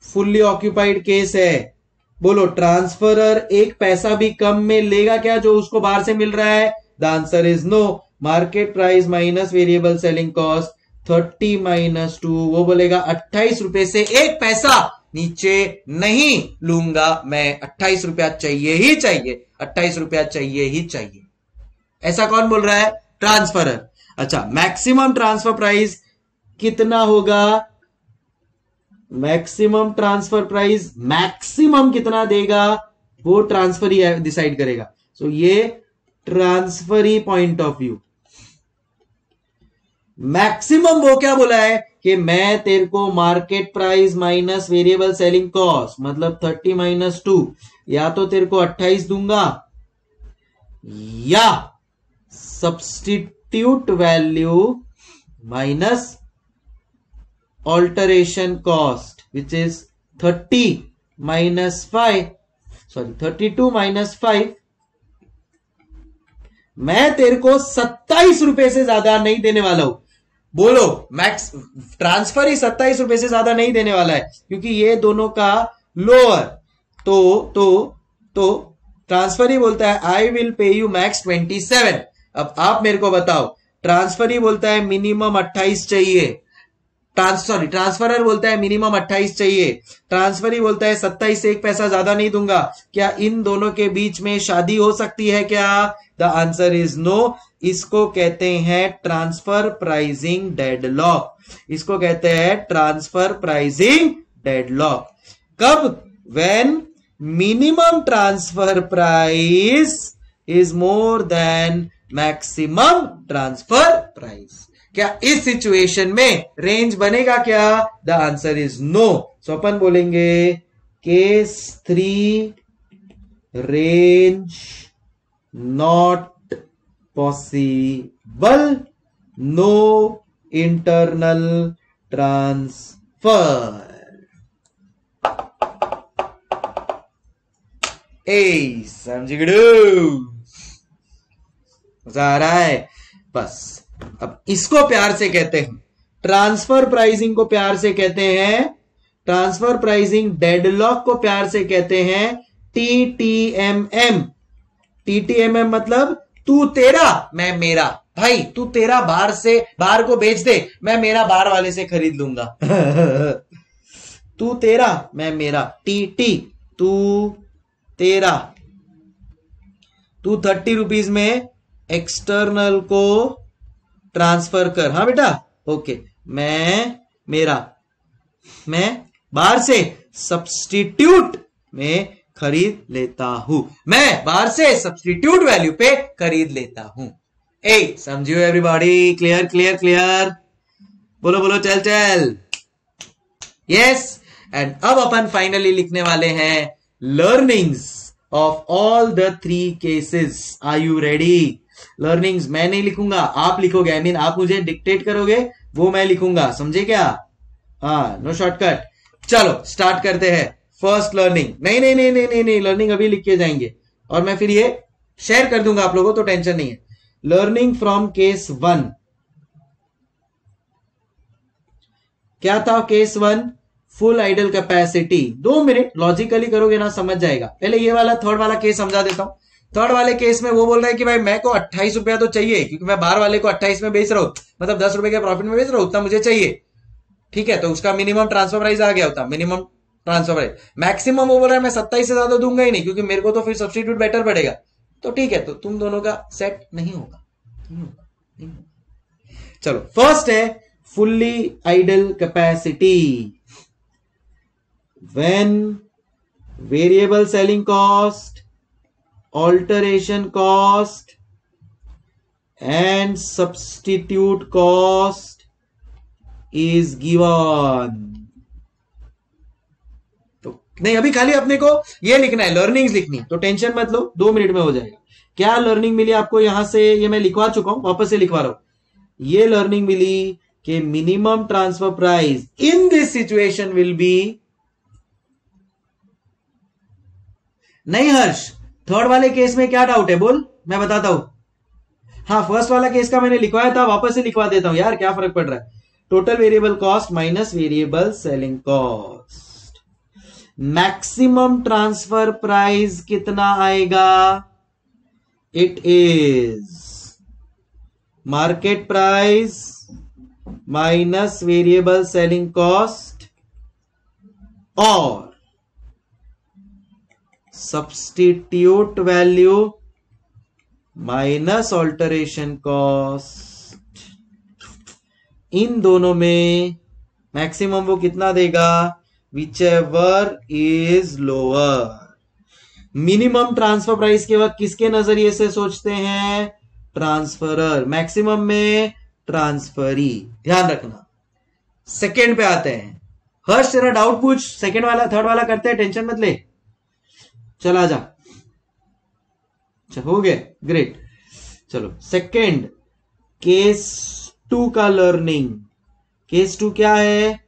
फुल्ली ऑक्यूपाइड केस है। बोलो ट्रांसफरर एक पैसा भी कम में लेगा क्या जो उसको बाहर से मिल रहा है? The answer is no market price minus variable selling cost thirty minus two वो बोलेगा अट्ठाईस रुपए से एक पैसा नीचे नहीं लूँगा मैं। अट्ठाईस रुपया चाहिए ही चाहिए। अट्ठाईस रुपया चाहिए ही चाहिए। ऐसा कौन बोल रहा है? ट्रांसफरर। अच्छा मैक्सिमम ट्रांसफ़र प्राइस कितना होगा? मैक्सिमम ट्रांसफ़र प्राइस मैक्सिमम कितना देगा? वो ट्रांसफ़र ही डिसाइड करेगा। सो so, ये transferee point of view maximum वो क्या बोला है कि मैं तेरे को market price minus variable selling cost मतलब थर्टी माइनस टू या तो तेरे को अट्ठाईस दूँगा, या substitute value minus alteration cost which is thirty minus five sorry thirty two minus five मैं तेरे को सत्ताईस रुपए से ज़्यादा नहीं देने वाला हूँ। बोलो मैक्स ट्रांसफ़र ही सत्ताईस रुपए से ज़्यादा नहीं देने वाला है, क्योंकि ये दोनों का लोअर तो तो तो ट्रांसफ़र ही बोलता है I will pay you max twenty seven अब आप मेरे को बताओ ट्रांसफ़र ही बोलता है मिनिमम अट्ठाईस चाहिए। सॉरी ट्रांसफरर बोलता है मिनिमम अट्ठाईस चाहिए। ट्रांसफ़र ही बोलता है सत्ताईस से एक पैसा ज़्यादा नहीं दूँगा। क्या इन दोनों के बीच में शादी हो सकती है क्या? द आंसर इज़ नो इसको कहते हैं ट्रांसफ़र प्राइजिंग डेडलॉक इसको कहते हैं ट्रांसफ़र प्राइजिंग डेडलॉक कब? When minimum transfer price is more than maximum transfer price क्या इस सिचुएशन में रेंज बनेगा क्या? The answer is no so अपन बोलेंगे case three range not possible no internal transfer ए समझ मज़ा आ रहा है? बस। अब इसको प्यार से कहते हैं। ट्रांसफ़र प्राइसिंग को प्यार से कहते हैं। ट्रांसफ़र प्राइसिंग डेडलॉक को प्यार से कहते हैं। T T M M. T T M M मतलब तू तेरा, मैं मेरा। भाई, तू तेरा बाहर से, बाहर को बेच दे, मैं मेरा बाहर वाले से खरीद लूँगा। तू तेरा, मैं मेरा। टी टी, तू तेरा। तू थर्टी रुपीज़ में एक्सटर्नल को ट्रांसफ़र कर। हाँ बेटा? ओके। मैं, मेरा, मैं बाहर से सब्सटीट्यूट में खरीद लेता हूँ। मैं बाहर से सब्सटीट्यूट वैल्यू पे खरीद लेता हूँ। ए समझियो एवरीबॉडी क्लियर क्लियर क्लियर बोलो बोलो, चल चल। यस एंड अब अपन फाइनली लिखने वाले हैं learnings of all the three cases are you ready learnings मैं नहीं लिखूँगा आप लिखोगे आई I मीन mean, आप मुझे डिक्टेट करोगे वो मैं लिखूँगा समझे क्या? हाँ नो शॉर्टकट चलो स्टार्ट करते हैं. फ़र्स्ट लर्निंग नहीं नहीं नहीं नहीं नहीं नहीं लर्निंग अभी लिख के जाएँगे. और मैं फिर ये शेयर कर दूँगा आप लोगों तो टेंशन नहीं है. लर्निंग फ्रॉम केस वन क्या था case one full idle capacity दो मिनट लॉजिकली करोगे ना समझ जाएगा. पहले ये वाला थर्ड वाला केस समझा देता हूँ. थर्ड वाले केस में वो बोल रहा है कि भाई मैं को अट्ठाईस रुपया तो चाहिए, क्योंकि मैं बाहर वाले को अट्ठाईस में बेच रहा हूँ मतलब दस रुपए के प्रॉफिट में बेच रहा हूँ, उतना मुझे चाहिए। ठीक है तो उसका मिनिमम ट्रांसफ़र प्राइस आ गया होता मिनिमम ट्रांसफ़र प्राइस मैक्सिमम वो बोल रहा है, मैं सत्ताईस से ज़्यादा दूँगा ही नहीं, क्योंकि मेरे को तो फिर सब्सिट्यूट बेटर पड़ेगा। तो ठीक है तो तुम दोनों का सेट नहीं होगा। चलो फ़र्स्ट है fully idle capacity when variable selling cost alteration cost and substitute cost is given. तो नहीं, अभी खाली अपने को ये लिखना है लर्निंग्स लिखनी तो टेंशन मत लो, दो मिनट में हो जाएगा। क्या लर्निंग मिली आपको यहाँ से? ये मैं लिखवा चुका हूँ, वापस से लिखवा रहा हूँ। ये लर्निंग मिली कि minimum transfer price in this situation will be नहीं हर्ष थर्ड वाले केस में क्या डाउट है? बोल, मैं बताता हूँ। हाँ फ़र्स्ट वाला केस का मैंने लिखवाया था, वापस से लिखवा देता हूँ। यार, क्या फ़र्क पड़ रहा है? Total variable cost minus variable selling cost maximum transfer price कितना आएगा? It is market price minus variable selling cost और substitute value minus alteration cost इन दोनों में मैक्सिमम वो कितना देगा? Whichever is lower minimum transfer price के वक्त किसके नज़रिए से सोचते हैं? ट्रांसफरर मैक्सिमम में ट्रांसफरी ध्यान रखना। सेकेंड पे आते हैं। हर्ष, तेरा डाउट पूछ। सेकेंड वाला थर्ड वाला करते हैं? टेंशन मत ले। चला जा हो गया। ग्रेट चलो सेकंड केस टू का लर्निंग केस टू क्या है?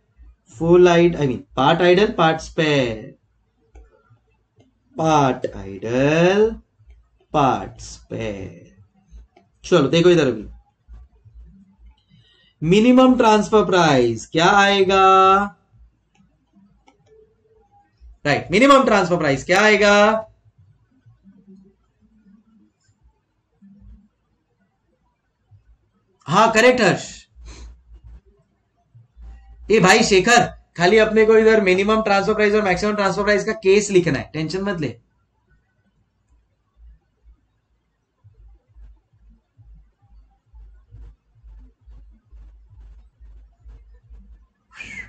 Full idle I mean part idle part spare part idle part spare चलो, देखो इधर अभी। मिनिमम ट्रांसफ़र प्राइस क्या आएगा? राइट मिनिमम ट्रांसफ़र प्राइस क्या आएगा? हाँ करेक्ट हर्ष। ए भाई, शेखर, खाली अपने को इधर मिनिमम ट्रांसफ़र प्राइस और मैक्सिमम ट्रांसफ़र प्राइस का केस लिखना है। टेंशन मत ले।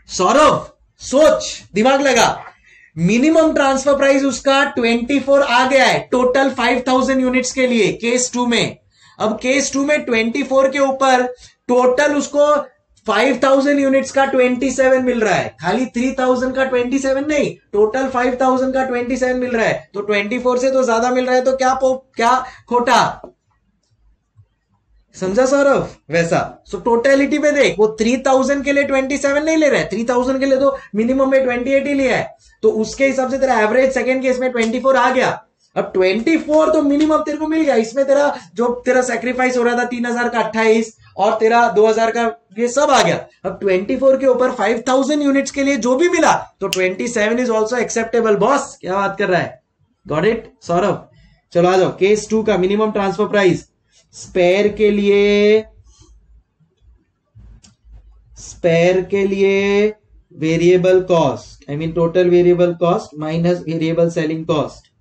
सौरभ, सोच, दिमाग लगा। मिनिमम ट्रांसफ़र प्राइस उसका 24 आ गया है, टोटल 5000 यूनिट्स के लिए, केस टू में। अब केस टू में 24 के ऊपर, टोटल उसको 5000 यूनिट्स का 27 मिल रहा है। खाली 3000 का 27 नहीं, टोटल 5000 का 27 मिल रहा है। तो 24 से तो ज़्यादा मिल रहा है तो क्या क्या खोटा? समझा सौरभ? वैसा। सो so, टोटलिटी पे देख वो 3000 के लिए 27 नहीं ले रहा है 3000 के लिए तो मिनिमम में 28 ही लिया है। तो उसके हिसाब से तेरा एवरेज सेकेंड केस में 24 आ गया। अब 24 तो मिनिमम तेरे को मिल गया। इसमें तेरा जो तेरा सेक्रीफाइस हो रहा था 3000 का 28 और तेरा 2000 का ये सब आ गया। अब 24 के ऊपर 5000 यूनिट्स के लिए जो भी मिला तो 27 इज़ ऑल्सो एक्सेप्टेबल बॉस क्या बात कर रहा है? गॉट इट सौरभ चलो आ जाओ। केस टू का मिनिमम ट्रांसफ़र प्राइस स्पेयर के लिए स्पेयर के लिए variable cost I mean total variable cost minus variable selling cost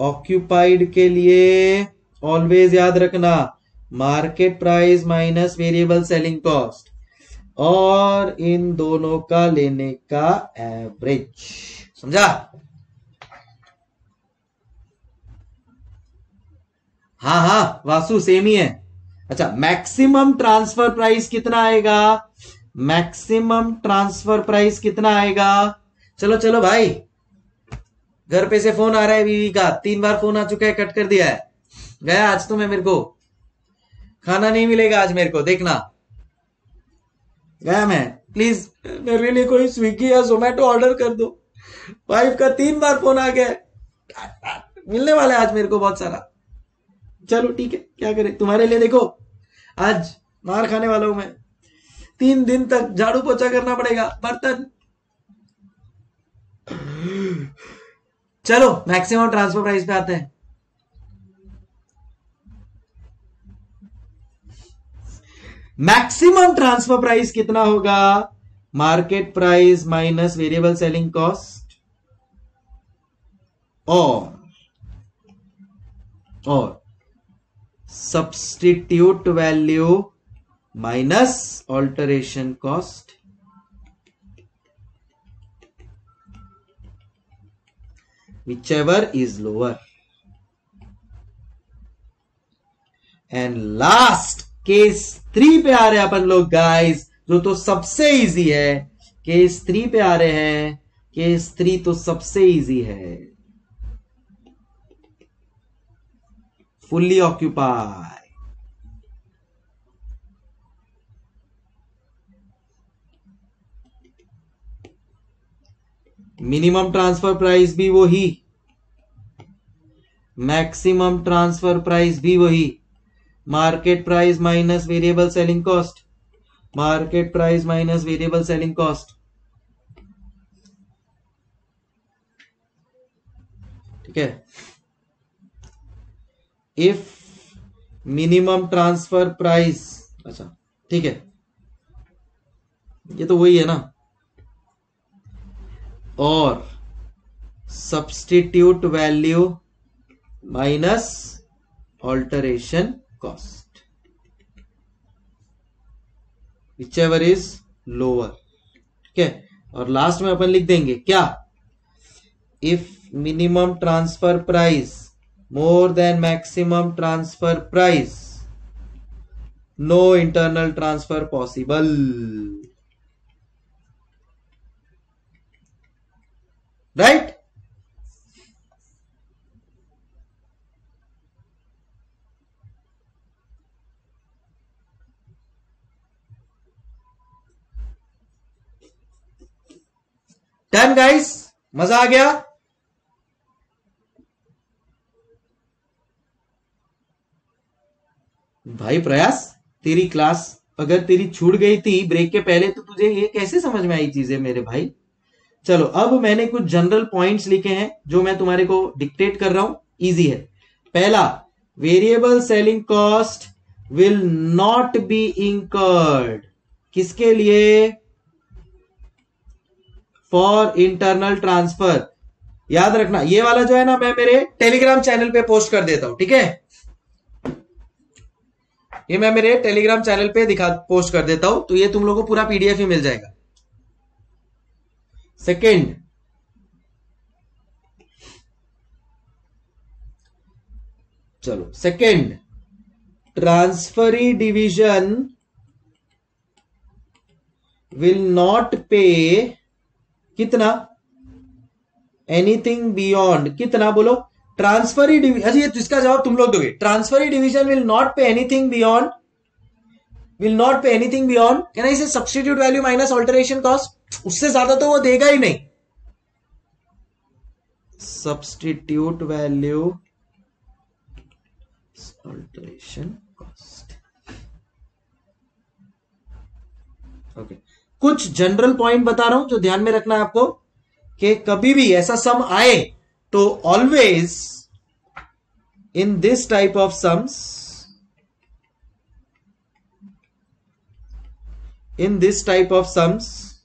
occupied के लिए ऑलवेज याद रखना market price minus variable selling cost और इन दोनों का लेने का एवरेज समझा? हाँ हाँ वासु सेम ही है। अच्छा मैक्सिमम ट्रांसफ़र प्राइस कितना आएगा? मैक्सिमम ट्रांसफ़र प्राइस कितना आएगा? चलो चलो भाई। घर पे से फ़ोन आ रहा है बीवी का। तीन बार फ़ोन आ चुका है कट कर दिया है। गया आज तो मैं मेरे को? खाना नहीं मिलेगा आज मेरे को देखना। गया मैं। प्लीज़ मेरे लिए कोई स्विगी या जोमेटो ऑर्डर कर दो। वाइफ का तीन बार फ़ोन आ गया मिलने वाला है आज मेरे को बहुत सारा। चलो ठीक है, क्या करें? तुम्हारे लिए देखो, आज मार खाने वाला हूँ मैं। तीन दिन तक झाड़ू पोछा करना पड़ेगा, बर्तन। चलो मैक्सिमम ट्रांसफ़र प्राइस पे आते हैं। मैक्सिमम ट्रांसफ़र प्राइस कितना होगा? Market price minus variable selling cost और और substitute value minus alteration cost. Whichever is lower. And last case three पे आ रहे हैं अपन लोग गाइस जो तो सबसे इजी है। केस थ्री पे आ रहे हैं। केस थ्री तो सबसे इजी है। Fully occupied. Minimum transfer price भी वही। मैक्सिमम ट्रांसफ़र प्राइस भी वही। Market price minus variable selling cost market price minus variable selling cost ठीक है? इफ़ मिनिमम ट्रांसफ़र प्राइस अच्छा ठीक है। ये तो वही है ना। और substitute value minus alteration cost whichever is lower ठीक है? और लास्ट में अपन लिख देंगे, क्या? If minimum transfer price more than maximum transfer price no internal transfer possible right done guys मज़ा आ गया भाई प्रयास, तेरी क्लास अगर तेरी छूट गई थी ब्रेक के पहले तो तुझे ये कैसे समझ में आई चीज़ें मेरे भाई? चलो, अब मैंने कुछ जनरल पॉइंट्स लिखे हैं, जो मैं तुम्हारे को डिक्टेट कर रहा हूँ। इजी है। पहला variable selling cost will not be incurred किसके लिए? फॉर इंटरनल ट्रांसफ़र याद रखना, ये वाला जो है ना, मैं मेरे टेलीग्राम चैनल पे पोस्ट कर देता हूँ, ठीक है? ये मैं मेरे टेलीग्राम चैनल पे दिखा पोस्ट कर देता हूँ तो ये तुम लोगों को पूरा पीडीएफ ही मिल जाएगा। सेकेंड चलो second transferee division will not pay कितना? एनीथिंग बियॉन्ड कितना बोलो? ट्रांसफरी डिवीज़न ये इसका जवाब तुम लोग दोगे। Transferee division will not pay anything beyond will not pay anything beyond कहना इसे substitute value minus alteration cost उससे ज़्यादा तो वो देगा ही नहीं। Substitute value alteration cost okay कुछ जनरल पॉइंट बता रहा हूँ जो ध्यान में रखना है आपको कि कभी भी ऐसा सम आए to always in this type of sums in this type of sums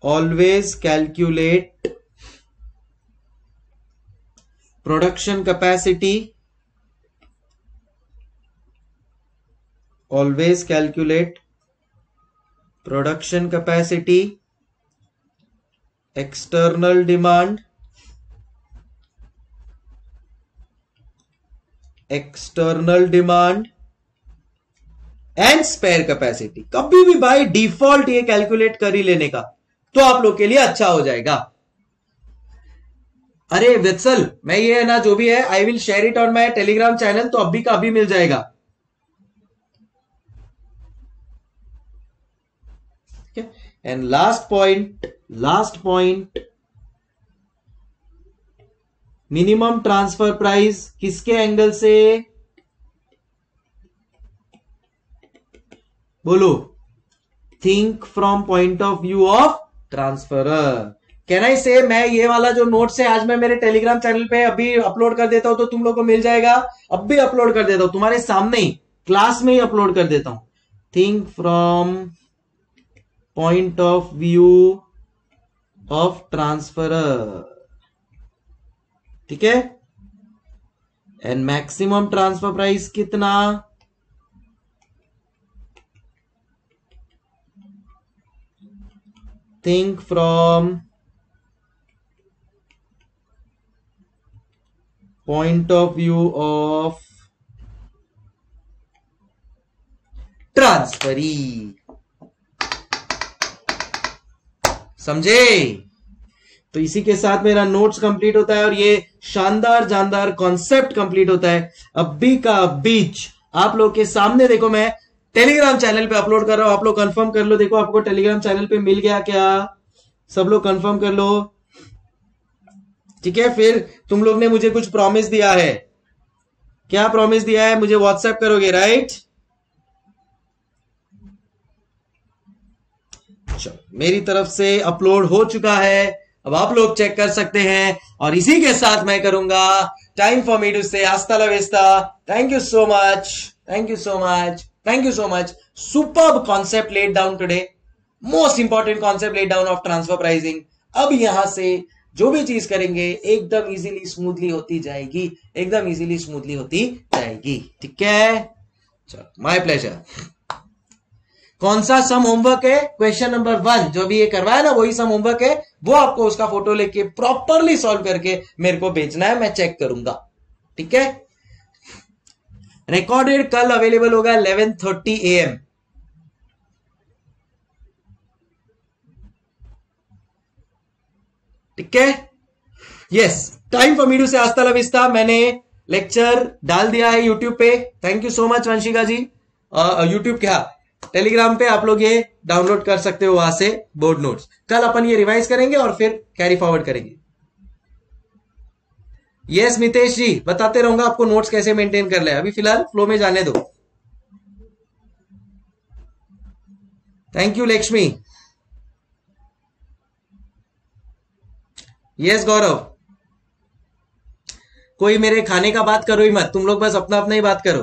always calculate production capacity always calculate production capacity external demand external demand and spare capacity कभी भी बाय डिफ़ॉल्ट ये कैलकुलेट कर ही लेने का तो आप लोग के लिए अच्छा हो जाएगा। अरे वित्सल मैं ये है ना, जो भी है I will share it on my Telegram channel तो अभी का अभी मिल जाएगा। And last point last point minimum transfer price किसके एंगल से? बोलो। Think from point of view of transfer कहना ही से मैं ये वाला जो नोट्स है, आज मैं मेरे टेलीग्राम चैनल पे अभी अपलोड कर देता हूँ तो तुम लोग को मिल जाएगा। अब भी अपलोड कर देता हूँ, तुम्हारे सामने ही क्लास में ही अपलोड कर देता हूँ। Think from point of view of transfer ठीक है? एंड मैक्सिमम ट्रांसफ़र प्राइस कितना? Think from point of view of transferee समझे? तो इसी के साथ मेरा नोट्स कंप्लीट होता है और ये शानदार, जानदार कॉन्सेप्ट कंप्लीट होता है। अभी का बीच आप लोग के सामने देखो मैं टेलीग्राम चैनल पे अपलोड कर रहा हूँ। आप लोग कंफर्म कर लो। देखो आपको टेलीग्राम चैनल पे मिल गया क्या? सब लोग कंफर्म कर लो। ठीक है, फिर तुम लोग ने मुझे कुछ प्रॉमिस दिया है। क्या प्रॉमिस दिया है? मुझे व्हाट्सएप करोगे राइट चलो, मेरी तरफ़ से अपलोड हो चुका है, अब आप लोग चेक कर सकते हैं, और इसी के साथ मैं करूँगा टाइम फॉर मी टू से आस्ता लवेस्ता thank you so much thank you so much thank you so much super concept let down today most important concept let down of transfer pricing अब यहाँ से जो भी चीज़ करेंगे, एकदम इजीली स्मूथली होती जाएगी. एकदम इजीली स्मूथली होती जाएगी. ठीक है? चलो माय प्लेजर कौन सा सम होमवर्क है? क्वेश्चन नंबर वन जो भी ये करवाया ना, वही सम होमवर्क है। वो आपको उसका फ़ोटो लेके प्रॉपरली सॉल्व करके मेरे को भेजना है, मैं चेक करूँगा। ठीक है? रिकॉर्डेड कल अवेलेबल होगा इलेवन थर्टी ए एम ठीक है? Yes time for me to say hasta la vista मैंने लेक्चर डाल दिया है यूट्यूब पे। Thank you so much Vanshika ji. YouTube क्या? टेलीग्राम पे आप लोग ये डाउनलोड कर सकते हो वहाँ से बोर्ड नोट्स। कल अपन ये रिवाइज करेंगे और फिर कैरी फॉरवर्ड करेंगे। यस मितेश जी, बताते रहूँगा आपको नोट्स कैसे मेंटेन कर ले। अभी फ़िलहाल फ्लो में जाने दो। Thank you Lakshmi yes Gaurav कोई मेरे खाने का बात करो ही मत। तुम लोग बस अपना अपना ही बात करो।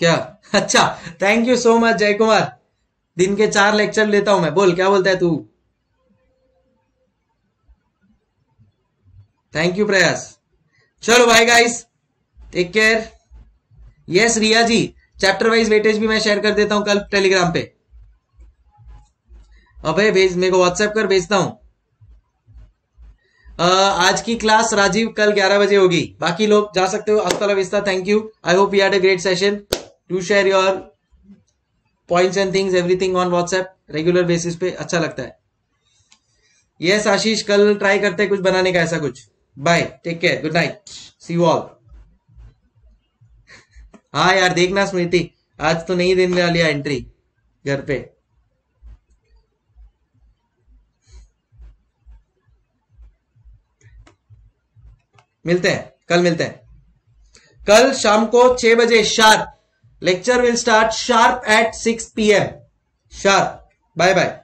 क्या? अच्छा thank you so much Jay Kumar दिन के चार लेक्चर लेता हूँ मैं। बोल, क्या बोलता है तू? थैंक यू प्रयास। चलो भाई guys take care yes Riya ji chapter wise weightage भी मैं शेयर कर देता हूँ कल टेलीग्राम पे। अबे, भेज, मेरे को व्हाट्सएप कर, भेजता हूँ। आज की क्लास राजीव कल 11 बजे होगी। बाकी लोग जा सकते हो अस्तला vista thank you I hope you had a great session to share your points and things everything on WhatsApp regular basis पे अच्छा लगता है। यस आशीष कल ट्राई करते हैं कुछ बनाने का ऐसा कुछ। Bye take care good night see you all हाँ यार, देखना स्मृति, आज तो नहीं देने वाली एंट्री घर पे। मिलते हैं, कल मिलते हैं। कल शाम को छह बजे sharp Lecture will start sharp at 6 p.m. Sharp. Bye bye.